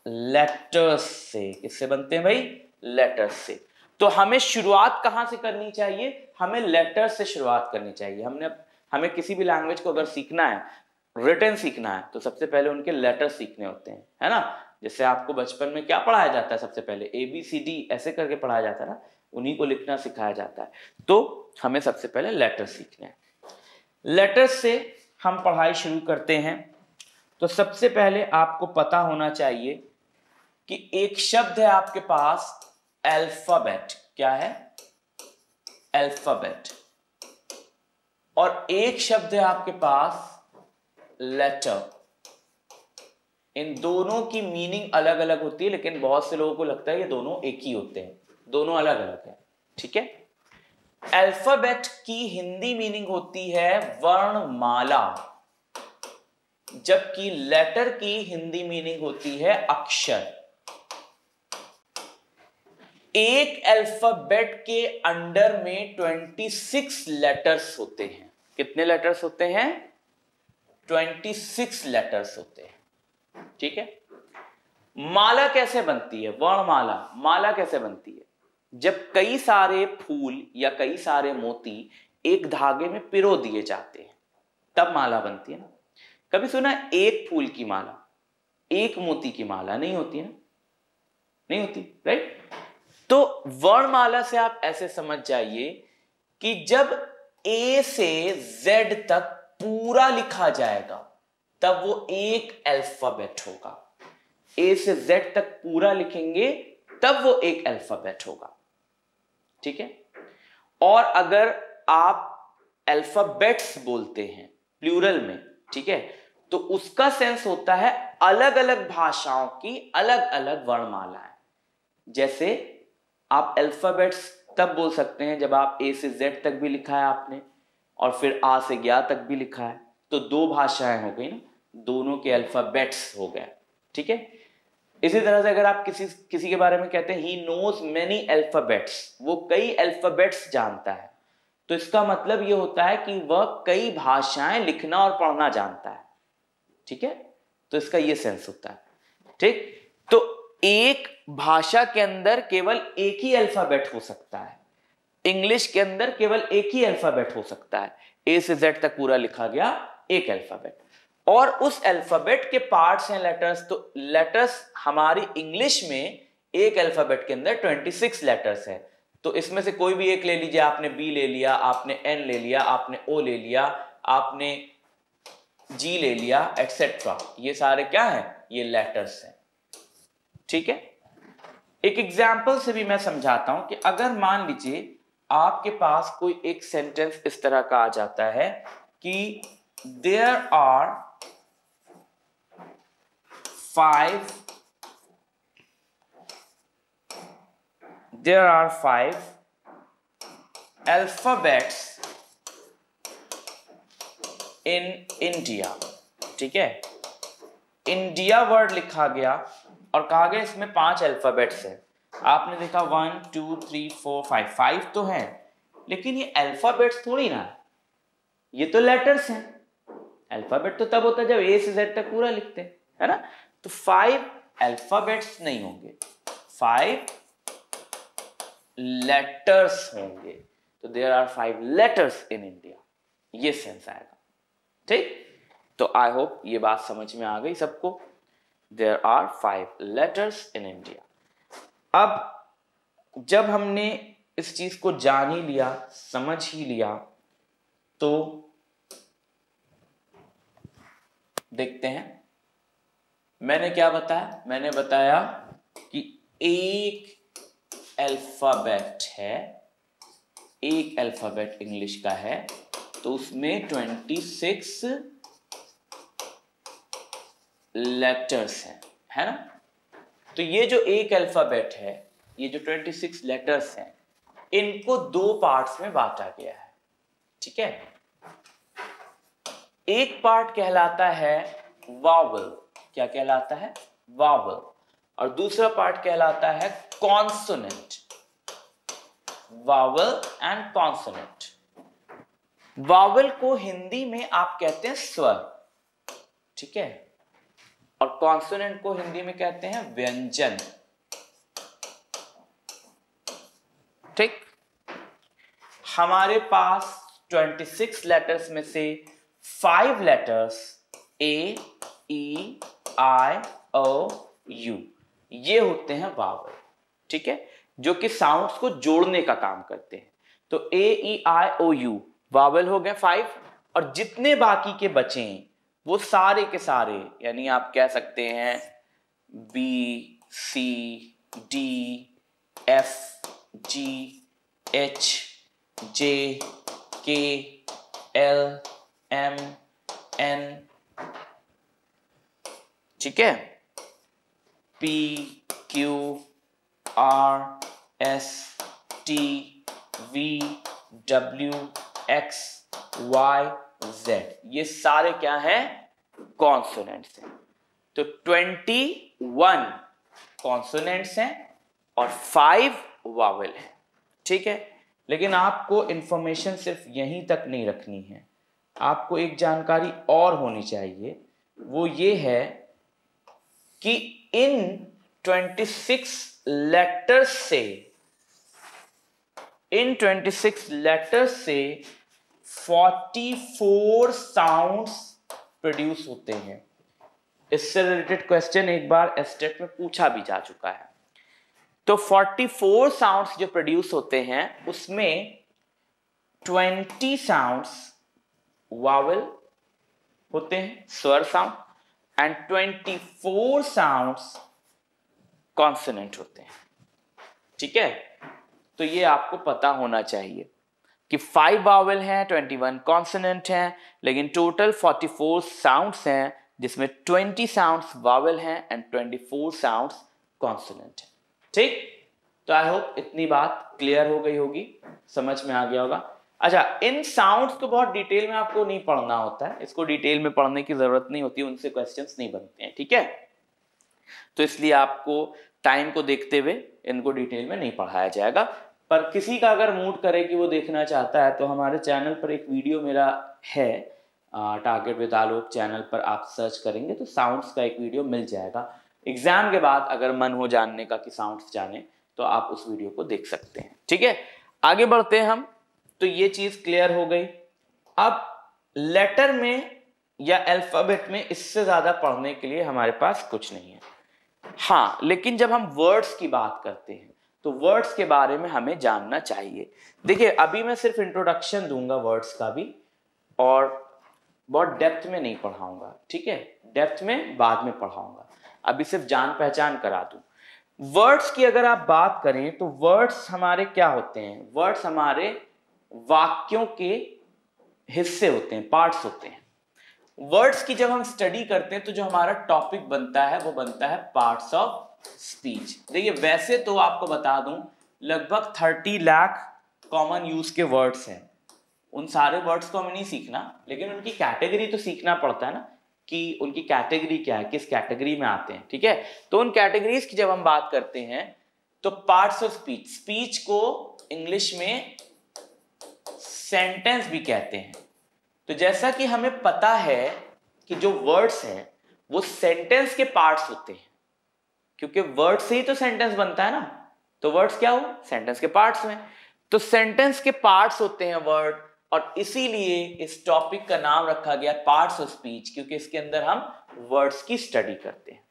लेटर्स से। किससे बनते हैं भाई? लेटर्स से। तो हमें शुरुआत कहाँ से करनी चाहिए? हमें लेटर्स से शुरुआत करनी चाहिए। हमने हमें किसी भी लैंग्वेज को अगर सीखना है रिटर्न सीखना है तो सबसे पहले उनके लेटर सीखने होते हैं, है ना? जैसे आपको बचपन में क्या पढ़ाया जाता है सबसे पहले? ए बी सी डी ऐसे करके पढ़ाया जाता है ना? उन्हीं को लिखना सिखाया जाता है। तो हमें सबसे पहले लेटर सीखने हैं। लेटर से हम पढ़ाई शुरू करते हैं। तो सबसे पहले आपको पता होना चाहिए कि एक शब्द है आपके पास अल्फ़ाबेट क्या है? अल्फ़ाबेट और एक शब्द है आपके पास लेटर इन दोनों की मीनिंग अलग अलग होती है, लेकिन बहुत से लोगों को लगता है ये दोनों एक ही होते हैं। दोनों अलग अलग है। ठीक है? अल्फ़ाबेट की हिंदी मीनिंग होती है वर्णमाला, जबकि लेटर की हिंदी मीनिंग होती है अक्षर। एक अल्फ़ाबेट के अंडर में 26 लेटर्स होते हैं। कितने लेटर्स होते हैं? 26 लेटर्स होते हैं। ठीक है? माला कैसे बनती है? वर्णमाला। माला कैसे बनती है? जब कई सारे फूल या कई सारे मोती एक धागे में पिरो दिए जाते हैं, तब माला बनती है ना। कभी सुना एक फूल की माला? एक मोती की माला नहीं होती है ना? नहीं होती राइट तो वर्णमाला से आप ऐसे समझ जाइए कि जब ए से जेड तक पूरा लिखा जाएगा, तब वो एक अल्फ़ाबेट होगा। ए से जेड तक पूरा लिखेंगे, तब वो एक अल्फ़ाबेट होगा। ठीक है? और अगर आप अल्फाबेट्स बोलते हैं प्लूरल में, ठीक है? तो उसका सेंस होता है अलग अलग भाषाओं की अलग अलग वर्णमालाएँ। जैसे आप अल्फाबेट्स तब बोल सकते हैं जब आप ए से जेड तक भी लिखा है आपने और फिर आ से ग्या तक भी लिखा है। तो दो भाषाएँ हो गई ना, दोनों के अल्फाबेट्स हो गए, ठीक है? इसी तरह से अगर आप किसी किसी के बारे में कहते हैं ही नोज़ मैनी अल्फाबेट्स वो कई अल्फाबेट्स जानता है। तो इसका मतलब ये होता है कि वह कई भाषाएँ लिखना और पढ़ना जानता है, ठीक है? तो इसका ये सेंस होता है, ठीक? तो एक भाषा के अंदर केवल एक ही अल्फ़ाबेट हो सकता है। इंग्लिश के अंदर केवल एक ही अल्फ़ाबेट हो सकता है। ए से जेड तक पूरा लिखा गया एक अल्फ़ाबेट और उस अल्फ़ाबेट के पार्ट्स हैं लेटर्स तो लेटर्स हमारी इंग्लिश में एक अल्फ़ाबेट के अंदर 26 लेटर्स है। तो इसमें से कोई भी एक ले लीजिए, आपने बी ले लिया, आपने एन ले लिया, आपने ओ ले लिया, आपने जी ले लिया एक्सेट्रा ये सारे क्या हैं? ये लेटर्स हैं। ठीक है? एक एग्ज़ाम्पल से भी मैं समझाता हूँ कि अगर मान लीजिए आपके पास कोई एक सेंटेंस इस तरह का आ जाता है कि there are five there are five alphabets in India ठीक है? इंडिया वर्ड लिखा गया। और कहा गया इसमें पाँच अल्फाबेट्स है। आपने देखा one two three four five five तो है, लेकिन ये अल्फाबेट्स थोड़ी ना। ये तो लेटर्स हैं। अल्फ़ाबेट तो तब होता है जब ए से जेड तक पूरा लिखते हैं, है ना? तो फाइव अल्फाबेट्स नहीं होंगे। फाइव लेटर्स होंगे। तो there are five letters in India ये सेंस आएगा। ठीक? तो आई होप ये बात समझ में आ गई सबको। There are five letters in India अब जब हमने इस चीज़ को जान ही लिया, समझ ही लिया तो देखते हैं। मैंने क्या बताया? मैंने बताया कि एक अल्फ़ाबेट है, एक अल्फ़ाबेट इंग्लिश का है तो उसमें ट्वेंटी सिक्स लेटर्स हैं, है ना? तो ये जो एक अल्फ़ाबेट है, ये जो 26 लेटर्स हैं, इनको दो पार्ट्स में बांटा गया है, ठीक है? एक पार्ट कहलाता है वावल क्या कहलाता है? वावल और दूसरा पार्ट कहलाता है consonant vowel and consonant vowel को हिंदी में आप कहते हैं स्वर, ठीक है? और कॉन्सोनेंट को हिंदी में कहते हैं व्यंजन। ठीक? हमारे पास 26 लेटर्स में से five letters A E I O U ये होते हैं वावल ठीक है? जो कि साउंड्स को जोड़ने का काम करते हैं। तो ए E I O you vowel हो गए फाइव और जितने बाकी के बचे वो सारे के सारे, यानी आप कह सकते हैं B C D F G H J K L M N ठीक है? P Q R S T V W X Y Z ये सारे क्या हैं? कॉन्सोनेंट्स हैं। तो ट्वेंटी वन कॉन्सोनेंट्स हैं और फाइव वावल है। ठीक है? लेकिन आपको इंफॉर्मेशन सिर्फ़ यहीं तक नहीं रखनी है। आपको एक जानकारी और होनी चाहिए। वो ये है कि इन 26 लेटर्स से, इन 26 लेटर्स से 44 साउंड्स प्रोड्यूस होते हैं। इससे रिलेटेड क्वेश्चन एक बार एस्टेट में पूछा भी जा चुका है। तो 44 साउंड्स जो प्रोड्यूस होते हैं, उसमें 20 साउंड्स वावल होते हैं, स्वर साउंड एंड 24 साउंड्स कॉन्सोनेंट होते हैं। ठीक है? तो ये आपको पता होना चाहिए। कि फाइव वावल हैं ट्वेंटी वन कॉन्सनेंट हैं, लेकिन टोटल फोर्टी फोर साउंड्स हैं, जिसमें ट्वेंटी साउंड्स वावल हैं and twenty four sounds consonant हैं। ठीक? तो आई होप इतनी बात क्लियर हो गई होगी। समझ में आ गया होगा। अच्छा इन साउंड्स को बहुत डिटेल में आपको नहीं पढ़ना होता है। इसको डिटेल में पढ़ने की ज़रूरत नहीं होती, उनसे क्वेश्चंस नहीं बनते हैं। ठीक है? तो इसलिए आपको टाइम को देखते हुए इनको डिटेल में नहीं पढ़ाया जाएगा। पर किसी का अगर मूड करे कि वो देखना चाहता है तो हमारे चैनल पर एक वीडियो मेरा है टारगेट विद आलोक चैनल पर आप सर्च करेंगे तो साउंड्स का एक वीडियो मिल जाएगा। एग्ज़ाम के बाद अगर मन हो जानने का कि साउंड्स जाने तो आप उस वीडियो को देख सकते हैं। ठीक है? आगे बढ़ते हैं हम तो ये चीज़ क्लियर हो गई। अब लेटर में या अल्फ़ाबेट में इससे ज़्यादा पढ़ने के लिए हमारे पास कुछ नहीं है। हाँ लेकिन जब हम वर्ड्स की बात करते हैं तो वर्ड्स के बारे में हमें जानना चाहिए। देखिए, अभी मैं सिर्फ़ इंट्रोडक्शन दूँगा वर्ड्स का भी और बहुत डेप्थ में नहीं पढ़ाऊँगा, ठीक है? डेप्थ में, बाद में पढ़ाऊँगा। अभी सिर्फ़ जान पहचान करा दूँ। वर्ड्स की अगर आप बात करें तो वर्ड्स हमारे क्या होते हैं? वर्ड्स हमारे वाक्यों के हिस्से होते हैं पार्ट्स होते हैं। वर्ड्स की जब हम स्टडी करते हैं तो जो हमारा टॉपिक बनता है, वो बनता है पार्ट्स ऑफ़ स्पीच देखिए, वैसे तो आपको बता दूँ, लगभग थर्टी लाख कॉमन यूज़ के वर्ड्स हैं। उन सारे वर्ड्स को हमें नहीं सीखना, लेकिन उनकी कैटेगरी तो सीखना पड़ता है ना, कि उनकी कैटेगरी क्या है, किस कैटेगरी में आते हैं, ठीक है? तो उन कैटेगरीज की जब हम बात करते हैं तो पार्ट्स ऑफ़ स्पीच स्पीच को इंग्लिश में सेंटेंस भी कहते हैं। तो जैसा कि हमें पता है कि जो वर्ड्स हैं, वो सेंटेंस के पार्ट्स होते हैं। क्योंकि वर्ड से ही तो सेंटेंस बनता है ना। तो वर्ड्स क्या हो? सेंटेंस के पार्ट्स में। तो सेंटेंस के पार्ट्स होते हैं वर्ड और इसीलिए इस टॉपिक का नाम रखा गया पार्ट्स ऑफ़ स्पीच क्योंकि इसके अंदर हम वर्ड्स की स्टडी करते हैं।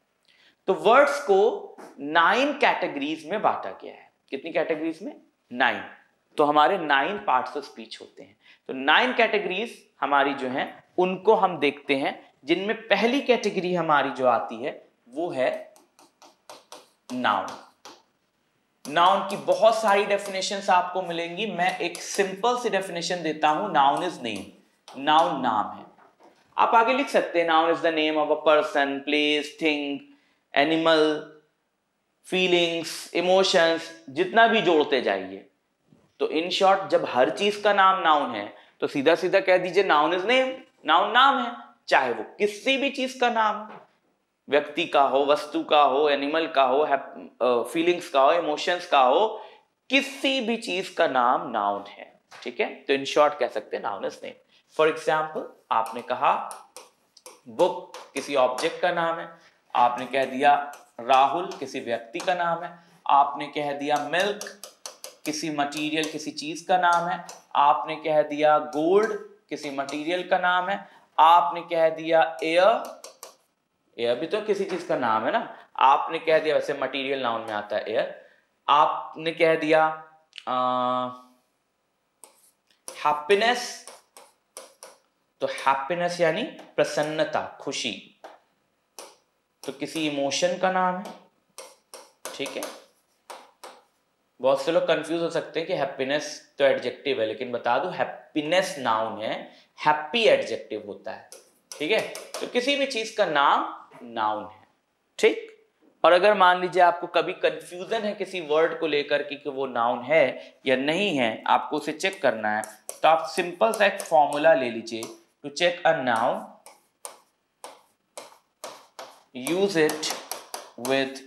तो वर्ड्स को नाइन कैटेगरीज में बांटा गया है। कितनी कैटेगरीज में? नाइन तो हमारे नाइन पार्ट्स ऑफ़ स्पीच होते हैं। तो नाइन कैटेगरीज हमारी जो हैं, उनको हम देखते हैं। जिनमें पहली कैटेगरी हमारी जो आती है, वो है नाउन नाउन की बहुत सारी डेफिनेशन आपको मिलेंगी। मैं एक सिंपल सी डेफिनेशन देता हूँ। नाउन इज़ नेम नाउन नाम है। आप आगे लिख सकते हैं। Noun is the name of a person place thing animal feelings emotions जितना भी जोड़ते जाइए। तो इन शॉर्ट जब हर चीज़ का नाम नाउन है तो सीधा सीधा कह दीजिए नाउन इज़ नेम नाउन नाम है, चाहे वो किसी भी चीज़ का नाम व्यक्ति का हो, वस्तु का हो एनिमल का हो फीलिंग्स का हो इमोशंस का हो, किसी भी चीज़ का नाम नाउन है, ठीक है? तो इन शॉर्ट कह सकते हैं noun is name for example आपने कहा बुक किसी ऑब्जेक्ट का नाम है, आपने कह दिया, राहुल किसी व्यक्ति का नाम है, आपने कह दिया मिल्क किसी मटेरियल किसी चीज़ का नाम है, आपने कह दिया गोल्ड किसी मटेरियल का नाम है, आपने कह दिया एयर एयर भी तो किसी चीज़ का नाम है ना। आपने कह दिया, वैसे मटेरियल नाउन में आता है एयर आपने कह दिया हैप्पीनेस तो हैप्पीनेस यानी प्रसन्नता, खुशी। तो किसी इमोशन का नाम है। ठीक है? बहुत से लोग कंफ्यूज हो सकते हैं कि हैप्पीनेस तो एडजेक्टिव है, लेकिन बता दू हैप्पीनेस नाउन है। हैप्पी एडजेक्टिव होता है। ठीक है? तो किसी भी चीज़ का नाम नाउन है। ठीक? और अगर मान लीजिए आपको कभी कंफ्यूजन है किसी वर्ड को लेकर कि, वो नाउन है या नहीं है आपको उसे चेक करना है तो आप सिंपल सा एक फॉर्मूला ले लीजिए to check a noun use it with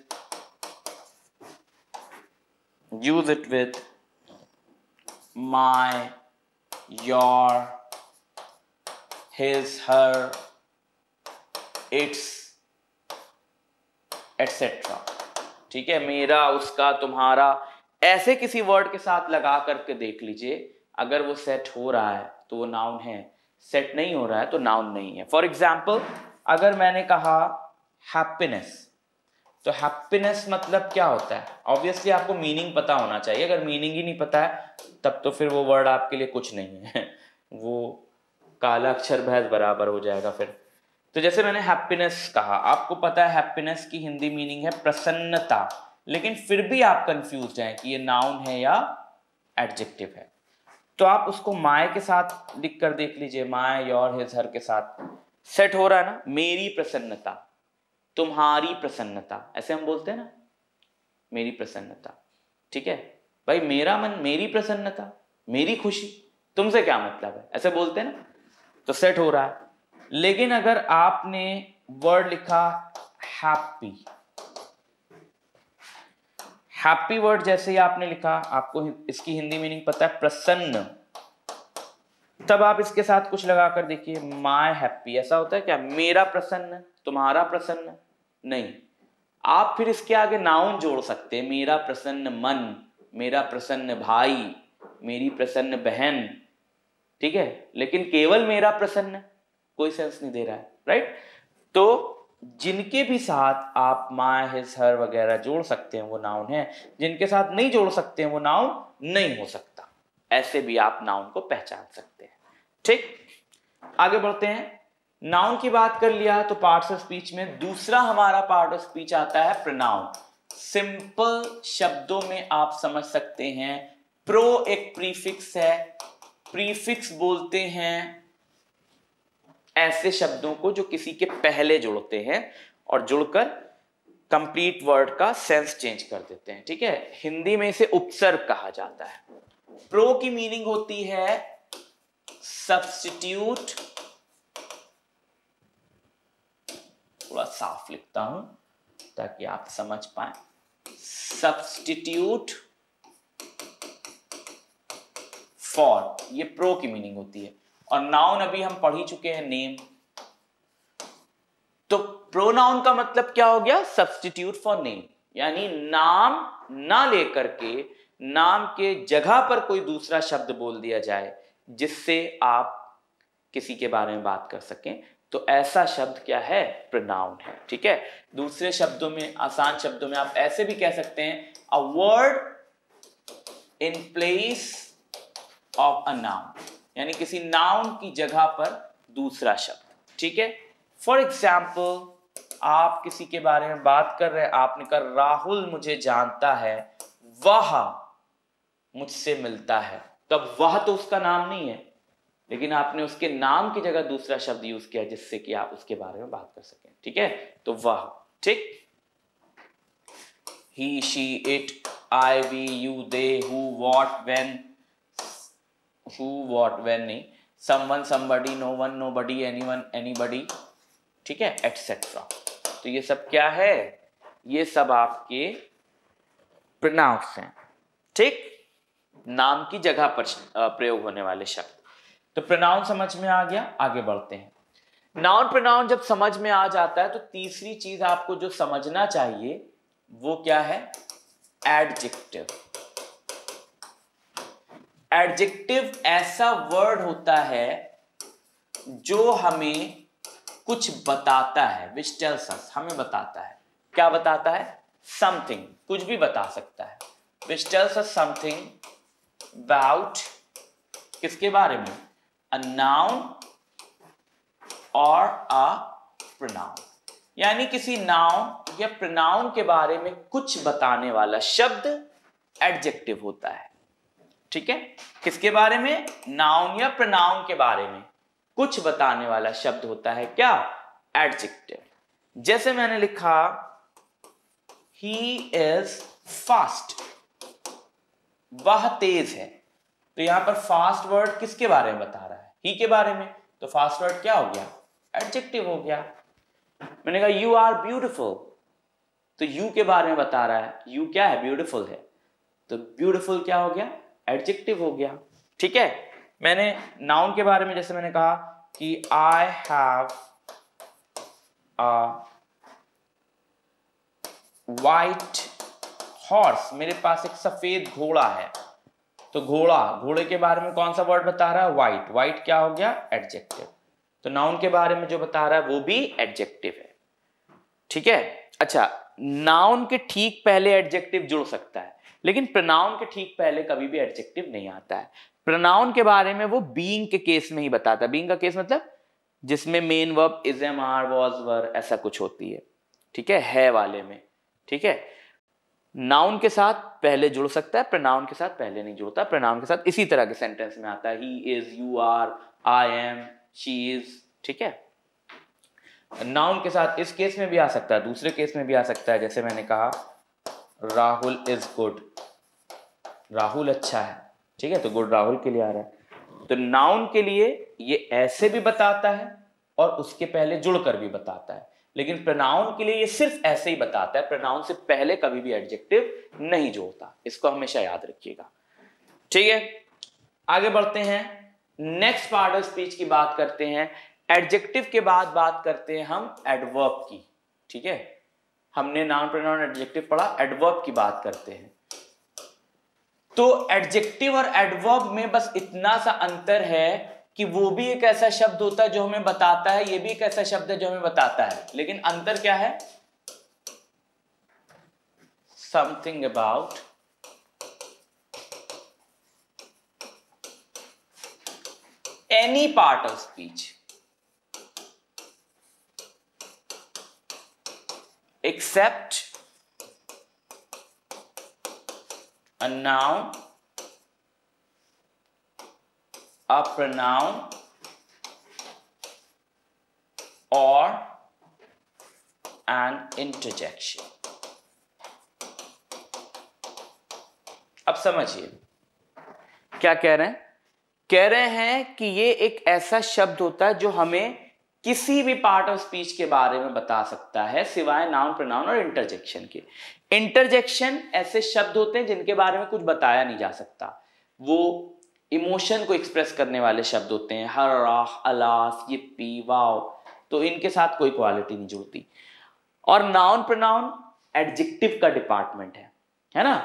use it with my your his her its etc. ठीक है? मेरा, उसका, तुम्हारा, ऐसे किसी वर्ड के साथ लगा करके देख लीजिए। अगर वो सेट हो रहा है तो वो नाउन है। सेट नहीं हो रहा है तो नाउन नहीं है। फॉर एग्ज़ाम्पल अगर मैंने कहा हैप्पीनेस तो हैप्पीनेस मतलब क्या होता है? ऑब्वियसली आपको मीनिंग पता होना चाहिए। अगर मीनिंग ही नहीं पता है, तब तो फिर वो वर्ड आपके लिए कुछ नहीं है। वो काला अक्षर भैंस बराबर हो जाएगा फिर। तो जैसे मैंने हैप्पीनेस कहा, आपको पता है हैप्पीनेस की हिंदी मीनिंग है प्रसन्नता। लेकिन फिर भी आप कंफ्यूज हैं कि ये नाउन है या एडजेक्टिव है। तो आप उसको माए के साथ लिख कर देख लीजिए, माए योर हिज हर के साथ। सेट हो रहा है ना, मेरी प्रसन्नता, तुम्हारी प्रसन्नता। ऐसे हम बोलते हैं ना, मेरी प्रसन्नता। ठीक है? भाई, मेरा मन, मेरी प्रसन्नता, मेरी खुशी, तुमसे क्या मतलब है? ऐसे बोलते हैं ना। तो सेट हो रहा है। लेकिन अगर आपने वर्ड लिखा हैप्पी हैप्पी वर्ड जैसे ही आपने लिखा, आपको इसकी हिंदी मीनिंग पता है प्रसन्न। तब आप इसके साथ कुछ लगा कर देखिए माई हैप्पी ऐसा होता है क्या? मेरा प्रसन्न, तुम्हारा प्रसन्न? नहीं। आप फिर इसके आगे नाउन जोड़ सकते हैं। मेरा प्रसन्न मन, मेरा प्रसन्न भाई, मेरी प्रसन्न बहन। ठीक है? लेकिन केवल मेरा प्रसन्न कोई सेंस नहीं दे रहा है राइट तो जिनके भी साथ आप माँ हिज हर वगैरह जोड़ सकते हैं, वो नाउन है। जिनके साथ नहीं जोड़ सकते हैं, वो नाउन नहीं हो सकता। ऐसे भी आप नाउन को पहचान सकते हैं। ठीक? आगे बढ़ते हैं। नाउन की बात कर लिया तो पार्ट ऑफ़ स्पीच में दूसरा हमारा पार्ट ऑफ़ स्पीच आता है प्रोनाउन सिंपल शब्दों में आप समझ सकते हैं। प्रो एक प्रीफिक्स है। प्रीफिक्स बोलते हैं। ऐसे शब्दों को जो किसी के पहले जुड़ते हैं और जुड़कर कंप्लीट वर्ड का सेंस चेंज कर देते हैं, ठीक है? हिंदी में इसे उपसर्ग कहा जाता है। प्रो की मीनिंग होती है सब्सटीट्यूट थोड़ा साफ़ लिखता हूँ ताकि आप समझ पाए। सब्सटीट्यूट फॉर ये प्रो की मीनिंग होती है। और नाउन अभी हम पढ़ ही चुके हैं नेम तो प्रोनाउन का मतलब क्या हो गया? सब्सटीट्यूट फॉर नेम यानी नाम ना लेकर के, नाम के जगह पर कोई दूसरा शब्द बोल दिया जाए, जिससे आप किसी के बारे में बात कर सकें। तो ऐसा शब्द क्या है? प्रोनाउन है, ठीक है? दूसरे शब्दों में, आसान शब्दों में आप ऐसे भी कह सकते हैं a word in place of a noun यानी किसी नाउन की जगह पर दूसरा शब्द। ठीक है? फॉर एग्ज़ाम्पल आप किसी के बारे में बात कर रहे हैं, आपने कहा, राहुल मुझे जानता है, वह मुझसे मिलता है। तब वह तो उसका नाम नहीं है, लेकिन आपने उसके नाम की जगह दूसरा शब्द यूज़ किया जिससे कि आप उसके बारे में बात कर सकें। ठीक है? तो वह, ठीक? He she it I we you they who what when who, what, when नहीं। Someone, somebody, no one, nobody, anyone, anybody, ठीक है etc तो ये सब क्या है? ये सब आपके प्रोनाउंस हैं। ठीक? नाम की जगह पर प्रयोग होने वाले शब्द। तो प्रोनाउन समझ में आ गया, आगे बढ़ते हैं। नाउन प्रोनाउन जब समझ में आ जाता है तो तीसरी चीज़ आपको जो समझना चाहिए, वो क्या है? एडजेक्टिव एडजेक्टिव ऐसा वर्ड होता है जो हमें कुछ बताता है विच टेल्स अस हमें बताता है। क्या बताता है? समथिंग कुछ भी बता सकता है। Which tells us something about किसके बारे में? अ नाउन और अ प्रोनाउन यानी किसी नाउन या प्रोनाउन के बारे में कुछ बताने वाला शब्द एडजेक्टिव होता है। ठीक है? किसके बारे में? नाउन या प्रनाउन के बारे में। कुछ बताने वाला शब्द होता है क्या? एडजेक्टिव जैसे मैंने लिखा ही इज़ फास्ट वह तेज है। तो यहाँ पर फास्ट वर्ड किसके बारे में बता रहा है? ही के बारे में। तो फास्ट वर्ड क्या हो गया? एडजेक्टिव हो गया। मैंने कहा यू आर ब्यूटिफुल तो यू के बारे में बता रहा है। यू क्या है? ब्यूटिफुल है। तो ब्यूटिफुल क्या हो गया? एडजेक्टिव हो गया। ठीक है? मैंने नाउन के बारे में जैसे मैंने कहा कि आई हैव वाइट हॉर्स मेरे पास एक सफ़ेद घोड़ा है। तो घोड़ा, घोड़े के बारे में कौन सा वर्ड बता रहा है? व्हाइट व्हाइट क्या हो गया? एडजेक्टिव तो नाउन के बारे में जो बता रहा है, वो भी एडजेक्टिव है। ठीक है? अच्छा नाउन के ठीक पहले एडजेक्टिव जुड़ सकता है। लेकिन प्रनाउन के ठीक पहले कभी भी एडजेक्टिव नहीं आता है। प्रनाउन के बारे में वो बीइंग के केस में ही बताता है। का केस मतलब जिसमें main verb is am are was were ऐसा कुछ होती है। ठीक है? है वाले में। ठीक है? नाउन के साथ पहले जुड़ सकता है प्रनाउन के साथ पहले नहीं जुड़ता। प्रनाउन के साथ इसी तरह के सेंटेंस में आता है। He is you are I am she is ठीक है? नाउन के साथ इस केस में भी आ सकता है, दूसरे केस में भी आ सकता है, जैसे मैंने कहा। राहुल इज़ गुड राहुल अच्छा है, ठीक है? तो गुड राहुल के लिए आ रहा है। तो नाउन के लिए ये ऐसे भी बताता है और उसके पहले जुड़कर भी बताता है। लेकिन प्रनाउन के लिए ये सिर्फ़ ऐसे ही बताता है प्रनाउन से पहले कभी भी एडजेक्टिव नहीं जोड़ता। इसको हमेशा याद रखिएगा। ठीक है? आगे बढ़ते हैं। नेक्स्ट पार्ट ऑफ़ स्पीच की बात करते हैं। एडजेक्टिव के बाद बात करते हैं हम एडवर्ब की। ठीक है? हमने नाउन प्रोनाउन एडजेक्टिव पढ़ा एडवर्ब की बात करते हैं। तो एडजेक्टिव और एडवर्ब में बस इतना सा अंतर है कि वो भी एक ऐसा शब्द होता है जो हमें बताता है, ये भी एक ऐसा शब्द है जो हमें बताता है। लेकिन अंतर क्या है? Something about any part of speech except a noun, a pronoun, or an interjection. अब समझिए क्या कह रहे हैं कह रहे हैं कि ये एक ऐसा शब्द होता है जो हमें किसी भी पार्ट ऑफ़ स्पीच के बारे में बता सकता है, सिवाय नाउन प्रनाउन और इंटरजेक्शन के। इंटरजेक्शन ऐसे शब्द होते हैं जिनके बारे में कुछ बताया नहीं जा सकता। वो इमोशन को एक्सप्रेस करने वाले शब्द होते हैं, हर राह, अलास ये पी वाओ तो इनके साथ कोई क्वालिटी नहीं जुड़ती। और नाउन प्रनाउन एडजेक्टिव का डिपार्टमेंट है है ना?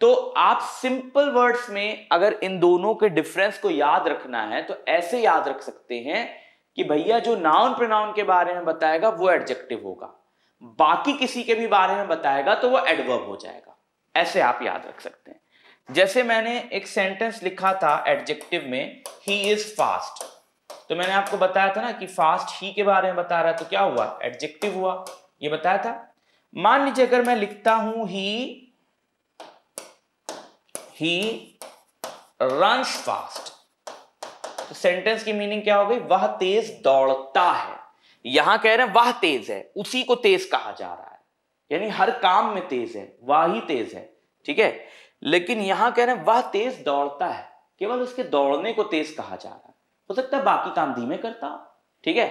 तो आप सिंपल वर्ड्स में अगर इन दोनों के डिफरेंस को याद रखना है तो ऐसे याद रख सकते हैं कि भैया जो नाउन प्रोनाउन के बारे में बताएगा, वो एडजेक्टिव होगा। बाकी किसी के भी बारे में बताएगा तो वो एडवर्ब हो जाएगा। ऐसे आप याद रख सकते हैं। जैसे मैंने एक सेंटेंस लिखा था एडजेक्टिव में ही इज़ फास्ट तो मैंने आपको बताया था ना कि फास्ट ही के बारे में बता रहा है तो क्या हुआ? एडजेक्टिव हुआ। ये बताया था, मान लीजिए अगर मैं लिखता हूँ he he runs fast sentence की मीनिंग क्या हो गई? वह तेज दौड़ता है। यहाँ कह रहे हैं वह तेज है, उसी को तेज कहा जा रहा है। यानी हर काम में तेज है, वह ही तेज है, ठीक है? लेकिन यहाँ कह रहे हैं वह तेज दौड़ता है, केवल उसके दौड़ने को तेज कहा जा रहा है। हो सकता है बाकी काम धीमे करता ठीक है?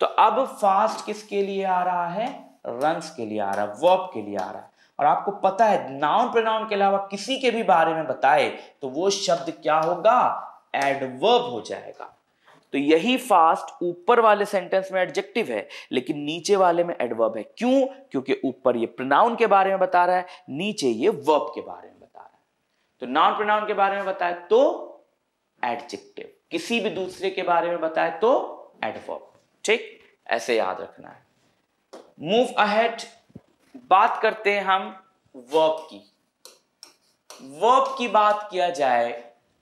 तो अब फास्ट किसके लिए आ रहा है? रंस के लिए आ रहा है वर्ब के लिए आ रहा है। और आपको पता है नाउन प्रोनाउन के अलावा किसी के भी बारे में बताए तो वो शब्द क्या होगा? एडवर्ब हो जाएगा। तो यही फास्ट ऊपर वाले सेंटेंस में एडजेक्टिव है, लेकिन नीचे वाले में एडवर्ब है। क्यों? क्योंकि ऊपर ये प्रोनाउन के बारे में बता रहा है, नीचे ये वर्ब के बारे में बता रहा है। तो नाउन प्रोनाउन के बारे में बताए तो एडजेक्टिव किसी भी दूसरे के बारे में बताए तो एडवर्ब ठीक? ऐसे याद रखना है। मूव अहेड बात करते हैं हम वर्ब की। वर्ब की बात किया जाए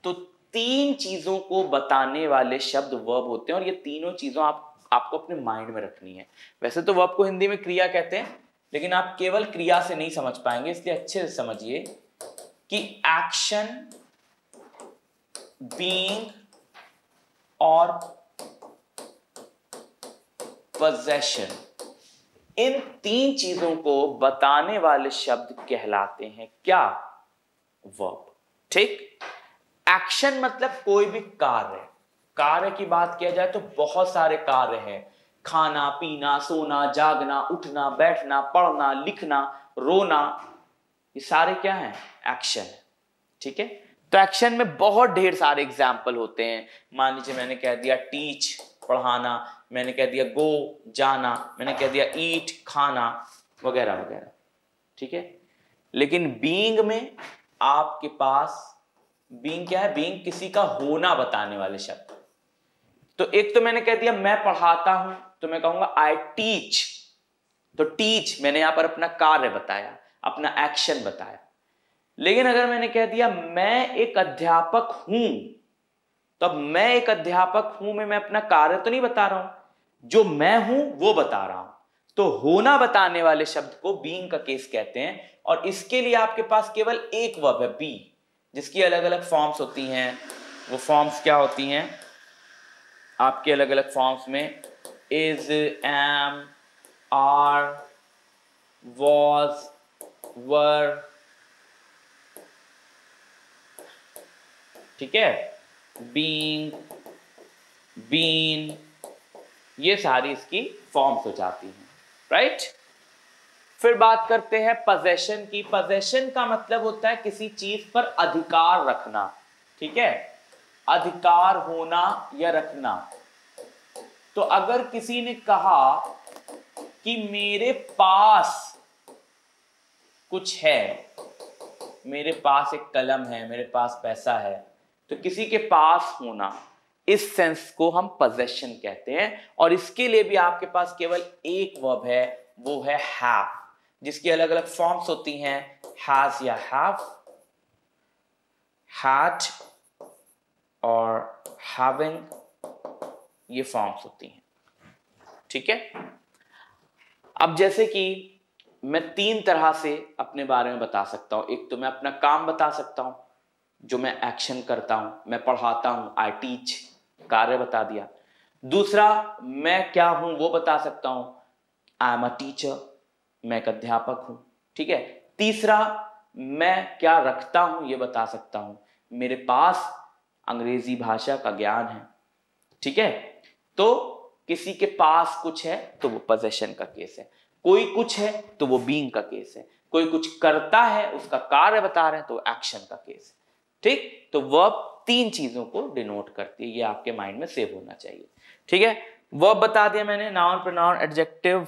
तो तीन चीज़ों को बताने वाले शब्द वर्ब होते हैं और ये तीनों चीज़ों आप, आपको अपने माइंड में रखनी है। वैसे तो वर्ब को हिंदी में क्रिया कहते हैं, लेकिन आप केवल क्रिया से नहीं समझ पाएँगे, इसलिए अच्छे से समझिए कि एक्शन बीइंग और पोजेशन इन तीन चीज़ों को बताने वाले शब्द कहलाते हैं। क्या? वर्ब ठीक? एक्शन मतलब कोई भी कार्य। कार्य की बात किया जाए तो बहुत सारे कार्य हैं। खाना, पीना, सोना, जागना, उठना, बैठना, पढ़ना, लिखना, रोना, ये सारे क्या हैं? एक्शन ठीक है? तो एक्शन में बहुत ढेर सारे एग्ज़ाम्पल होते हैं। मान लीजिए मैंने कह दिया टीच पढ़ाना, मैंने कह दिया गो जाना, मैंने कह दिया ईट खाना, वगैरह वगैरह। ठीक है? लेकिन बींग में आपके पास बीइंग क्या है? बींग किसी का होना बताने वाले शब्द। तो एक तो मैंने कह दिया, मैं पढ़ाता हूँ तो मैं कहूँगा आई टीच तो टीच मैंने यहाँ पर अपना कार्य बताया, अपना एक्शन बताया। लेकिन अगर मैंने कह दिया, मैं एक अध्यापक हूँ तो अब मैं एक अध्यापक हूँ मैं मैं अपना कार्य तो नहीं बता रहा हूँ। जो मैं हूँ, वो बता रहा हूँ। तो होना बताने वाले शब्द को बींग का केस कहते हैं, और इसके लिए आपके पास केवल एक वर्ब है बी जिसकी अलग अलग फॉर्म्स होती हैं, वो फॉर्म्स क्या होती हैं? आपके अलग अलग फॉर्म्स में is am are was were ठीक है? बींग बीन ये सारी इसकी फॉर्म्स हो जाती हैं राइट फिर बात करते हैं पजेशन की। पजेशन का मतलब होता है किसी चीज़ पर अधिकार रखना, ठीक है? अधिकार होना या रखना। तो अगर किसी ने कहा कि मेरे पास कुछ है, मेरे पास एक कलम है, मेरे पास पैसा है तो किसी के पास होना, इस सेंस को हम पोजेशन कहते हैं। और इसके लिए भी आपके पास केवल एक वर्ब है, वो है हैव जिसकी अलग अलग फॉर्म्स होती हैं हैज़ या हैव हैड और हैविंग ये फॉर्म्स होती हैं। ठीक है? अब जैसे कि मैं तीन तरह से अपने बारे में बता सकता हूँ। एक तो मैं अपना काम बता सकता हूँ, जो मैं एक्शन करता हूँ, मैं पढ़ाता हूँ आई टीच कार्य बता दिया। दूसरा, मैं क्या हूँ वो बता सकता हूँ। आई एम अ टीचर मैं एक अध्यापक हूँ, ठीक है? तीसरा, मैं क्या रखता हूँ ये बता सकता हूँ। मेरे पास अंग्रेज़ी भाषा का ज्ञान है, ठीक है? तो किसी के पास कुछ है तो वो पोजेशन का केस है। कोई कुछ है तो वो बींग का केस है। कोई कुछ करता है, उसका कार्य बता रहे हैं तो एक्शन का केस है। ठीक? तो वर्ब तीन चीज़ों को डिनोट करती है, ये आपके माइंड में सेव होना चाहिए। ठीक है? वर्ब बता दिया मैंने noun pronoun adjective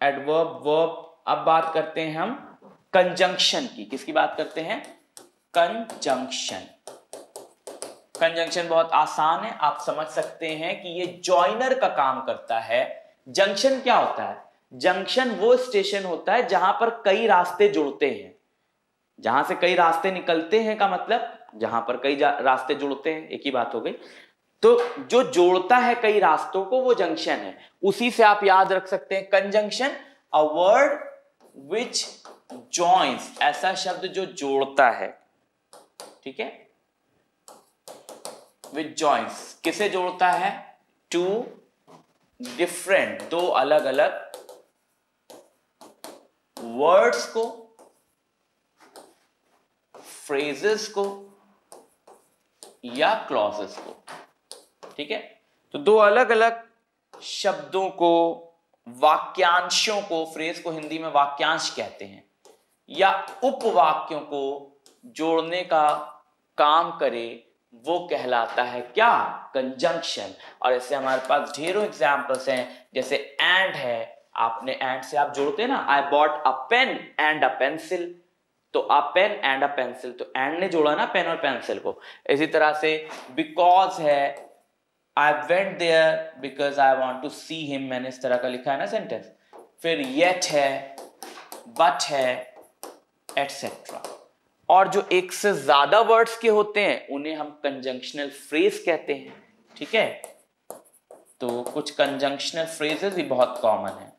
adverb verb अब बात करते हैं हम कंजंक्शन की। किसकी बात करते हैं? कंजंक्शन कंजंक्शन बहुत आसान है। आप समझ सकते हैं कि ये जॉइनर का काम करता है। जंक्शन क्या होता है? जंक्शन वो स्टेशन होता है जहाँ पर कई रास्ते जुड़ते हैं। जहाँ से कई रास्ते निकलते हैं का मतलब? जहाँ पर कई रास्ते जुड़ते हैं। एक ही बात हो गई। तो जो जोड़ता है कई रास्तों को, वो जंक्शन है। उसी से आप याद रख सकते हैं conjunction a word which joins ऐसा शब्द जो जोड़ता है, ठीक है? विच जॉइंस किसे जोड़ता है? टू डिफरेंट दो अलग अलग वर्ड्स को फ्रेजेस को, या क्लॉजेस को। ठीक है? तो दो अलग अलग शब्दों को, वाक्यांशों को फ्रेज को हिंदी में वाक्यांश कहते हैं। या उपवाक्यों को जोड़ने का काम करे, वो कहलाता है क्या? कंजंक्शन और ऐसे हमारे पास ढेरों एग्जाम्पल्स हैं, जैसे एंड है। आपने एंड से आप जोड़ते हैं ना? I bought a pen and a pencil तो a pen and a pencil तो एंड ने जोड़ा ना पेन और पेंसिल को। इसी तरह से बिकॉज़ है I went there because I want to see him मैंने इस तरह का लिखा है ना सेंटेंस फिर येट है बट है एटसेट्रा और जो एक से ज़्यादा वर्ड्स के होते हैं, उन्हें हम कंजंक्शनल फ्रेज कहते हैं, ठीक है? तो कुछ कंजंक्शनल फ्रेजेस भी बहुत कॉमन है।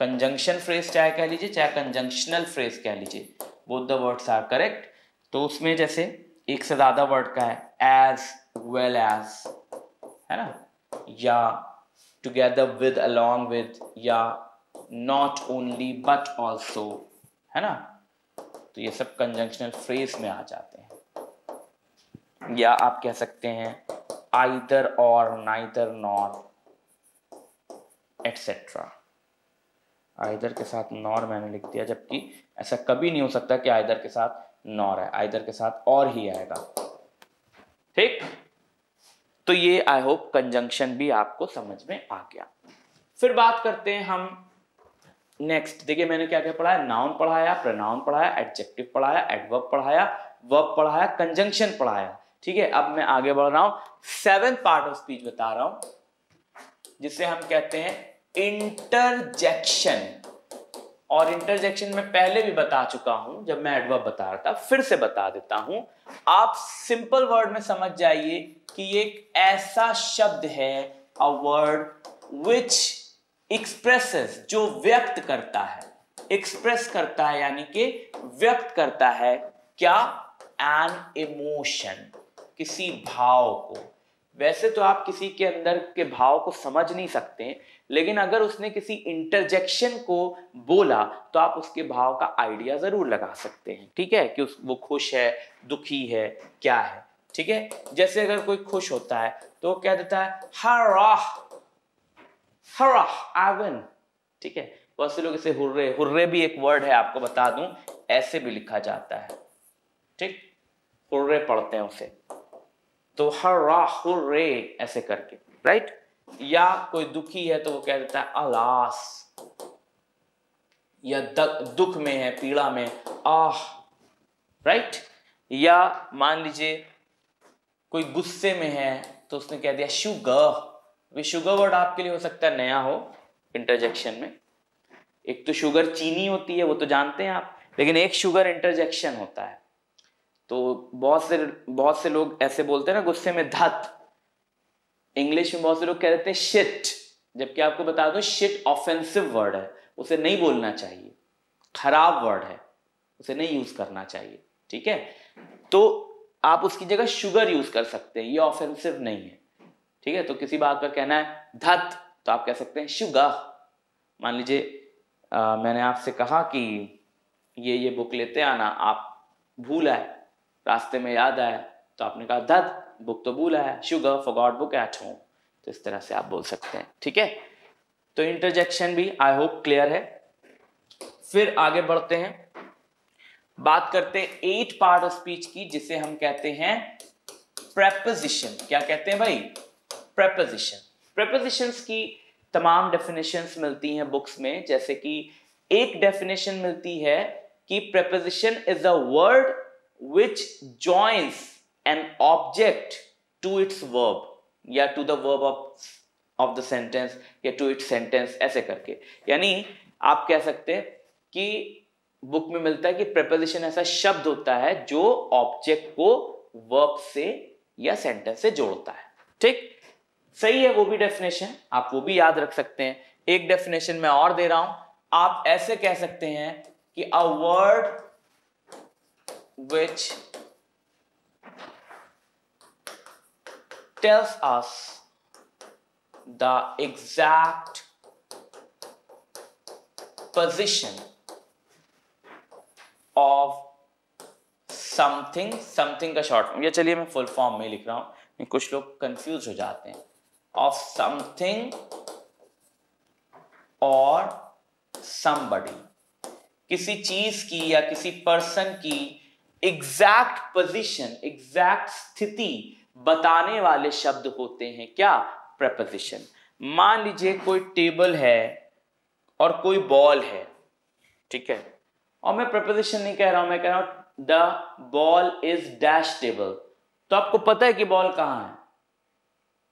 कंजंक्शन फ्रेज चाहे कह लीजिए, चाहे कंजंक्शनल फ्रेज कह लीजिए। Both the words are correct तो उसमें जैसे एक से ज़्यादा वर्ड का है एज वेल एज है ना? या टुगेदर विद अलोंग विद या नॉट ओनली बट ऑल्सो है ना? तो ये सब कंजंक्शनल फ्रेज में आ जाते हैं। या आप कह सकते हैं आइदर और नाइदर नॉर एटसेट्रा आइदर के साथ नॉर मैंने लिख दिया, जबकि ऐसा कभी नहीं हो सकता कि आइदर के साथ नॉर है। आइदर के साथ और ही आएगा। ठीक? तो ये आई होप कंजंक्शन भी आपको समझ में आ गया। फिर बात करते हैं हम नेक्स्ट देखिए, मैंने क्या क्या पढ़ाया? नाउन पढ़ाया प्रनाउन पढ़ाया एडजेक्टिव पढ़ाया एडवर्ब पढ़ाया वर्ब पढ़ाया कंजंक्शन पढ़ाया। ठीक है, अब मैं आगे बढ़ रहा हूँ। सेवन पार्ट ऑफ़ स्पीच बता रहा हूँ, जिसे हम कहते हैं इंटरजेक्शन और इंटरजेक्शन में पहले भी बता चुका हूँ, जब मैं एडवर्ब बता रहा था, फिर से बता देता हूँ। आप सिंपल वर्ड में समझ जाइए कि एक ऐसा शब्द है अ वर्ड विच एक्सप्रेसेस जो व्यक्त करता है। एक्सप्रेस करता है, यानी कि व्यक्त करता है। क्या? एन इमोशन किसी भाव को। वैसे तो आप किसी के अंदर के भाव को समझ नहीं सकते लेकिन अगर उसने किसी इंटरजेक्शन को बोला तो आप उसके भाव का आइडिया ज़रूर लगा सकते हैं। ठीक है? कि उस, वो खुश है, दुखी है, क्या है? ठीक है? जैसे अगर कोई खुश होता है तो कह देता है हराह हराह आवन। ठीक है? बहुत से लोग इसे हुर्रे हुर्रे भी एक वर्ड है, आपको बता दूँ, ऐसे भी लिखा जाता है। ठीक? हुर्रे पढ़ते हैं उसे। तो हर्रा हुर्रे ऐसे करके राइट या कोई दुखी है तो वो कह देता है, अलास, या दुख में है, पीड़ा में आह राइट या मान लीजिए कोई गुस्से में है तो उसने कह दिया, शुगर शुगर वर्ड आपके लिए हो सकता है, नया हो इंटरजेक्शन में। एक तो शुगर चीनी होती है, वो तो जानते हैं आप, लेकिन एक शुगर इंटरजेक्शन होता है। तो बहुत से बहुत से लोग ऐसे बोलते हैं ना, गुस्से में धत। इंग्लिश में बहुत से लोग कह देते हैं शिट जबकि आपको बता दो शिट ऑफेंसिव वर्ड है। उसे नहीं बोलना चाहिए। खराब वर्ड है। उसे नहीं यूज़ करना चाहिए। ठीक है? तो आप उसकी जगह शुगर यूज़ कर सकते हैं। ये ऑफेंसिव नहीं है। ठीक है? तो किसी बात पर कहना है, धत तो आप कह सकते हैं शुगर मान लीजिए मैंने आपसे कहा कि ये ये बुक लेते आना, आप भूल आए। रास्ते में याद आया तो आपने कहा दद बुक तो भूला है, sugar forgot book at home तो इस तरह से आप बोल सकते हैं, ठीक है? तो इंटरजेक्शन भी आई होप क्लियर है। फिर आगे बढ़ते हैं। बात करते हैं एट पार्ट ऑफ़ स्पीच की, जिसे हम कहते हैं प्रेपोजिशन क्या कहते हैं भाई? प्रेपोजिशन प्रेपोजिशंस की तमाम डेफिनेशंस मिलती हैं बुक्स में। जैसे कि एक डेफिनेशन मिलती है कि preposition is a word which joins an object to its verb. या to the verb of of the sentence या to its sentence, ऐसे करके। यानी आप कह सकते हैं कि बुक में मिलता है कि preposition ऐसा शब्द होता है जो ऑब्जेक्ट को वर्ब से या सेंटेंस से जोड़ता है। ठीक? सही है वो भी डेफिनेशन आप वो भी याद रख सकते हैं। एक डेफिनेशन मैं और दे रहा हूँ। आप ऐसे कह सकते हैं कि a word which tells us the exact position of something something का शॉर्ट फॉर्म या चलिए मैं फुल फॉर्म में लिख रहा हूँ। कुछ लोग कंफ्यूज हो जाते हैं। ऑफ़ समथिंग और somebody. किसी चीज़ की या किसी पर्सन की एग्जैक्ट पोजीशन, एग्जैक्ट स्थिति बताने वाले शब्द होते हैं क्या? प्रपोजिशन मान लीजिए कोई टेबल है और कोई बॉल है, ठीक है? और मैं प्रपोजिशन नहीं कह रहा हूँ, मैं कह रहा हूँ the ball is dash table तो आपको पता है कि बॉल कहाँ है?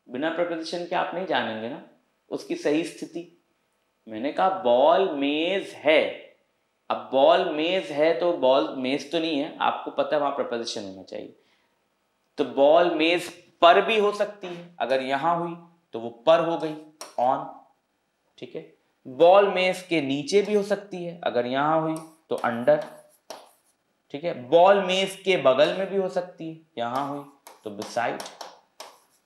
बिना प्रपोजिशन के आप नहीं जानेंगे ना, उसकी सही स्थिति। मैंने कहा बॉल मेज है। अब बॉल मेज है तो बॉल मेज तो नहीं है, आपको पता है वहाँ प्रपोजिशन होना चाहिए। तो बॉल मेज पर भी हो सकती है, अगर यहाँ हुई तो वो पर हो गई ऑन ठीक है? बॉल मेज के नीचे भी हो सकती है, अगर यहाँ हुई तो अंडर ठीक है? बॉल मेज के बगल में भी हो सकती है, यहाँ हुई तो बिसाइड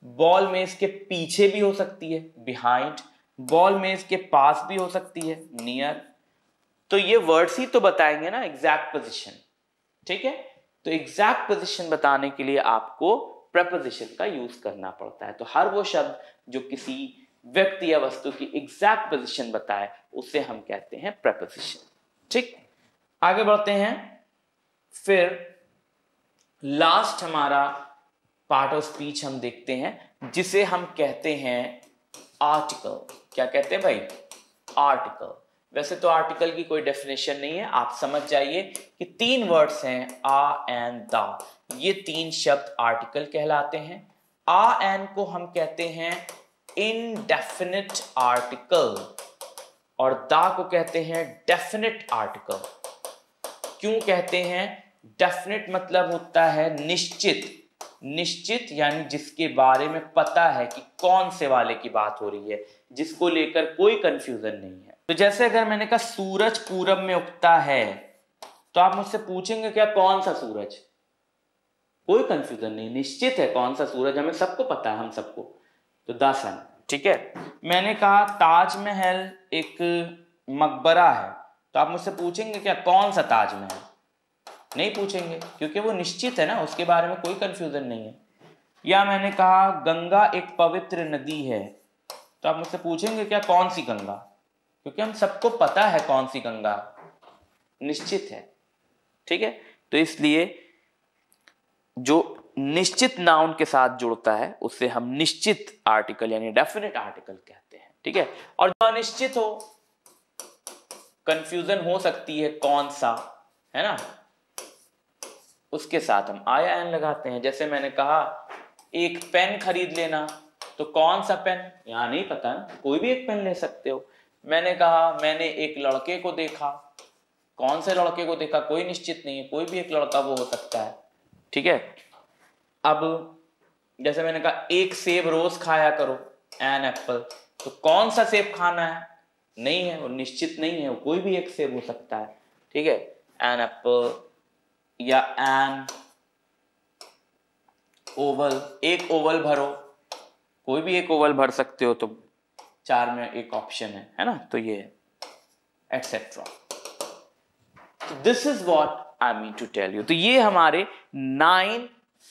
बॉल मेज के पीछे भी हो सकती है बिहाइंड बॉल मेज के पास भी हो सकती है नियर तो ये वर्ड्स ही तो बताएँगे ना एग्जैक्ट पोजिशन ठीक है? तो एग्जैक्ट पोजिशन बताने के लिए आपको प्रपोजिशन का यूज़ करना पड़ता है। तो हर वो शब्द जो किसी व्यक्ति या वस्तु की एग्जैक्ट पोजिशन बताए, उसे हम कहते हैं प्रपोजिशन ठीक? आगे बढ़ते हैं। फिर लास्ट हमारा पार्ट ऑफ़ स्पीच हम देखते हैं, जिसे हम कहते हैं आर्टिकल क्या कहते हैं भाई? आर्टिकल वैसे तो आर्टिकल की कोई डेफिनेशन नहीं है, आप समझ जाइए कि तीन वर्ड्स हैं, आ एंड दा। ये तीन शब्द आर्टिकल कहलाते हैं। आ एन को हम कहते हैं इनडेफिनिट आर्टिकल और दा को कहते हैं डेफिनेट आर्टिकल क्यों कहते हैं? डेफिनेट मतलब होता है निश्चित। निश्चित यानी जिसके बारे में पता है कि कौन से वाले की बात हो रही है, जिसको लेकर कोई कंफ्यूजन नहीं है। तो जैसे अगर मैंने कहा सूरज पूरब में उगता है तो आप मुझसे पूछेंगे क्या कौन सा सूरज? कोई कंफ्यूजन नहीं, निश्चित है कौन सा सूरज, हमें सबको पता है, हम सबको। तो दसन, ठीक है? मैंने कहा ताजमहल एक मकबरा है तो आप मुझसे पूछेंगे क्या कौन सा ताजमहल नहीं पूछेंगे, क्योंकि वो निश्चित है ना, उसके बारे में कोई कंफ्यूजन नहीं है। या मैंने कहा गंगा एक पवित्र नदी है तो आप मुझसे पूछेंगे क्या कौन सी गंगा? क्योंकि हम सबको पता है कौन सी गंगा निश्चित है। ठीक है? तो इसलिए जो निश्चित नाउन के साथ जुड़ता है, उससे हम निश्चित आर्टिकल यानी डेफिनेट आर्टिकल कहते हैं। ठीक है? और जो अनिश्चित हो, कंफ्यूजन हो सकती है कौन सा, है ना? उसके साथ हम आया एन लगाते हैं। जैसे मैंने कहा, एक पेन खरीद लेना तो कौन सा पेन? यहाँ नहीं पता, कोई भी एक पेन ले सकते हो। मैंने कहा, मैंने एक लड़के को देखा। कौन से लड़के को देखा? कोई निश्चित नहीं है। कोई भी एक लड़का वो हो सकता है। ठीक है? अब जैसे मैंने कहा, एक सेब रोज खाया करो एन एप्पल तो कौन सा सेब खाना है? नहीं है, वो निश्चित नहीं है। वो कोई भी एक सेब हो सकता है। ठीक है? एन एप्पल या एन ओवल एक ओवल भरो। कोई भी एक ओवल भर सकते हो तो चार में एक ऑप्शन है है ना? तो ये etcetera this is what I mean to tell you तो ये हमारे नाइन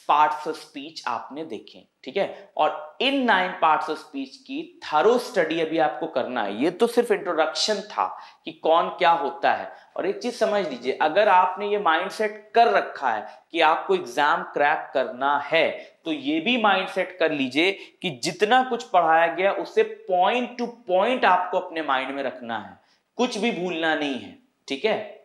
पार्ट्स ऑफ़ स्पीच आपने देखे, ठीक है? और इन नाइन पार्ट्स ऑफ़ स्पीच की थारो स्टडी अभी आपको करना है। ये तो सिर्फ़ इंट्रोडक्शन था कि कौन क्या होता है। और एक चीज़ समझ लीजिए, अगर आपने ये माइंडसेट कर रखा है कि आपको एग्ज़ाम क्रैक करना है तो ये भी माइंडसेट कर लीजिए कि जितना कुछ पढ़ाया गया, उसे पॉइंट टू पॉइंट आपको अपने माइंड में रखना है। कुछ भी भूलना नहीं है, ठीक है?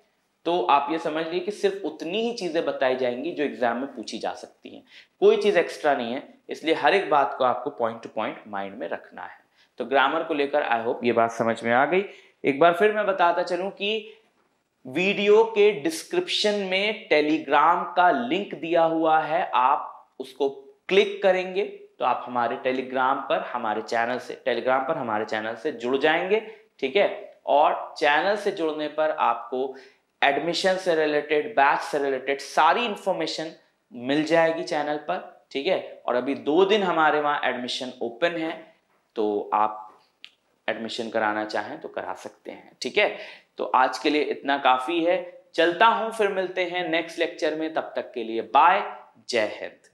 तो आप ये समझ लीजिए कि सिर्फ़ उतनी ही चीज़ें बताई जाएँगी जो एग्ज़ाम में पूछी जा सकती हैं। कोई चीज़ एक्स्ट्रा नहीं है, इसलिए हर एक बात को आपको पॉइंट टू पॉइंट माइंड में रखना है। तो ग्रामर को लेकर आई होप ये बात समझ में आ गई। एक बार फिर मैं बताता चलूँ कि वीडियो के डिस्क्रिप्शन में टेलीग्राम का लिंक दिया हुआ है, आप उसको क्लिक करेंगे तो आप हमारे टेलीग्राम पर, हमारे चैनल से टेलीग्राम पर हमारे चैनल से जुड़ जाएँगे, ठीक है? और चैनल से जुड़ने पर आपको एडमिशन से रिलेटेड बैच से रिलेटेड सारी इंफॉर्मेशन मिल जाएगी चैनल पर, ठीक है? और अभी दो दिन हमारे वहाँ एडमिशन ओपन है तो आप एडमिशन कराना चाहें तो करा सकते हैं, ठीक है? तो आज के लिए इतना काफ़ी है, चलता हूँ, फिर मिलते हैं नेक्स्ट लेक्चर में, तब तक के लिए बाय जय हिंद।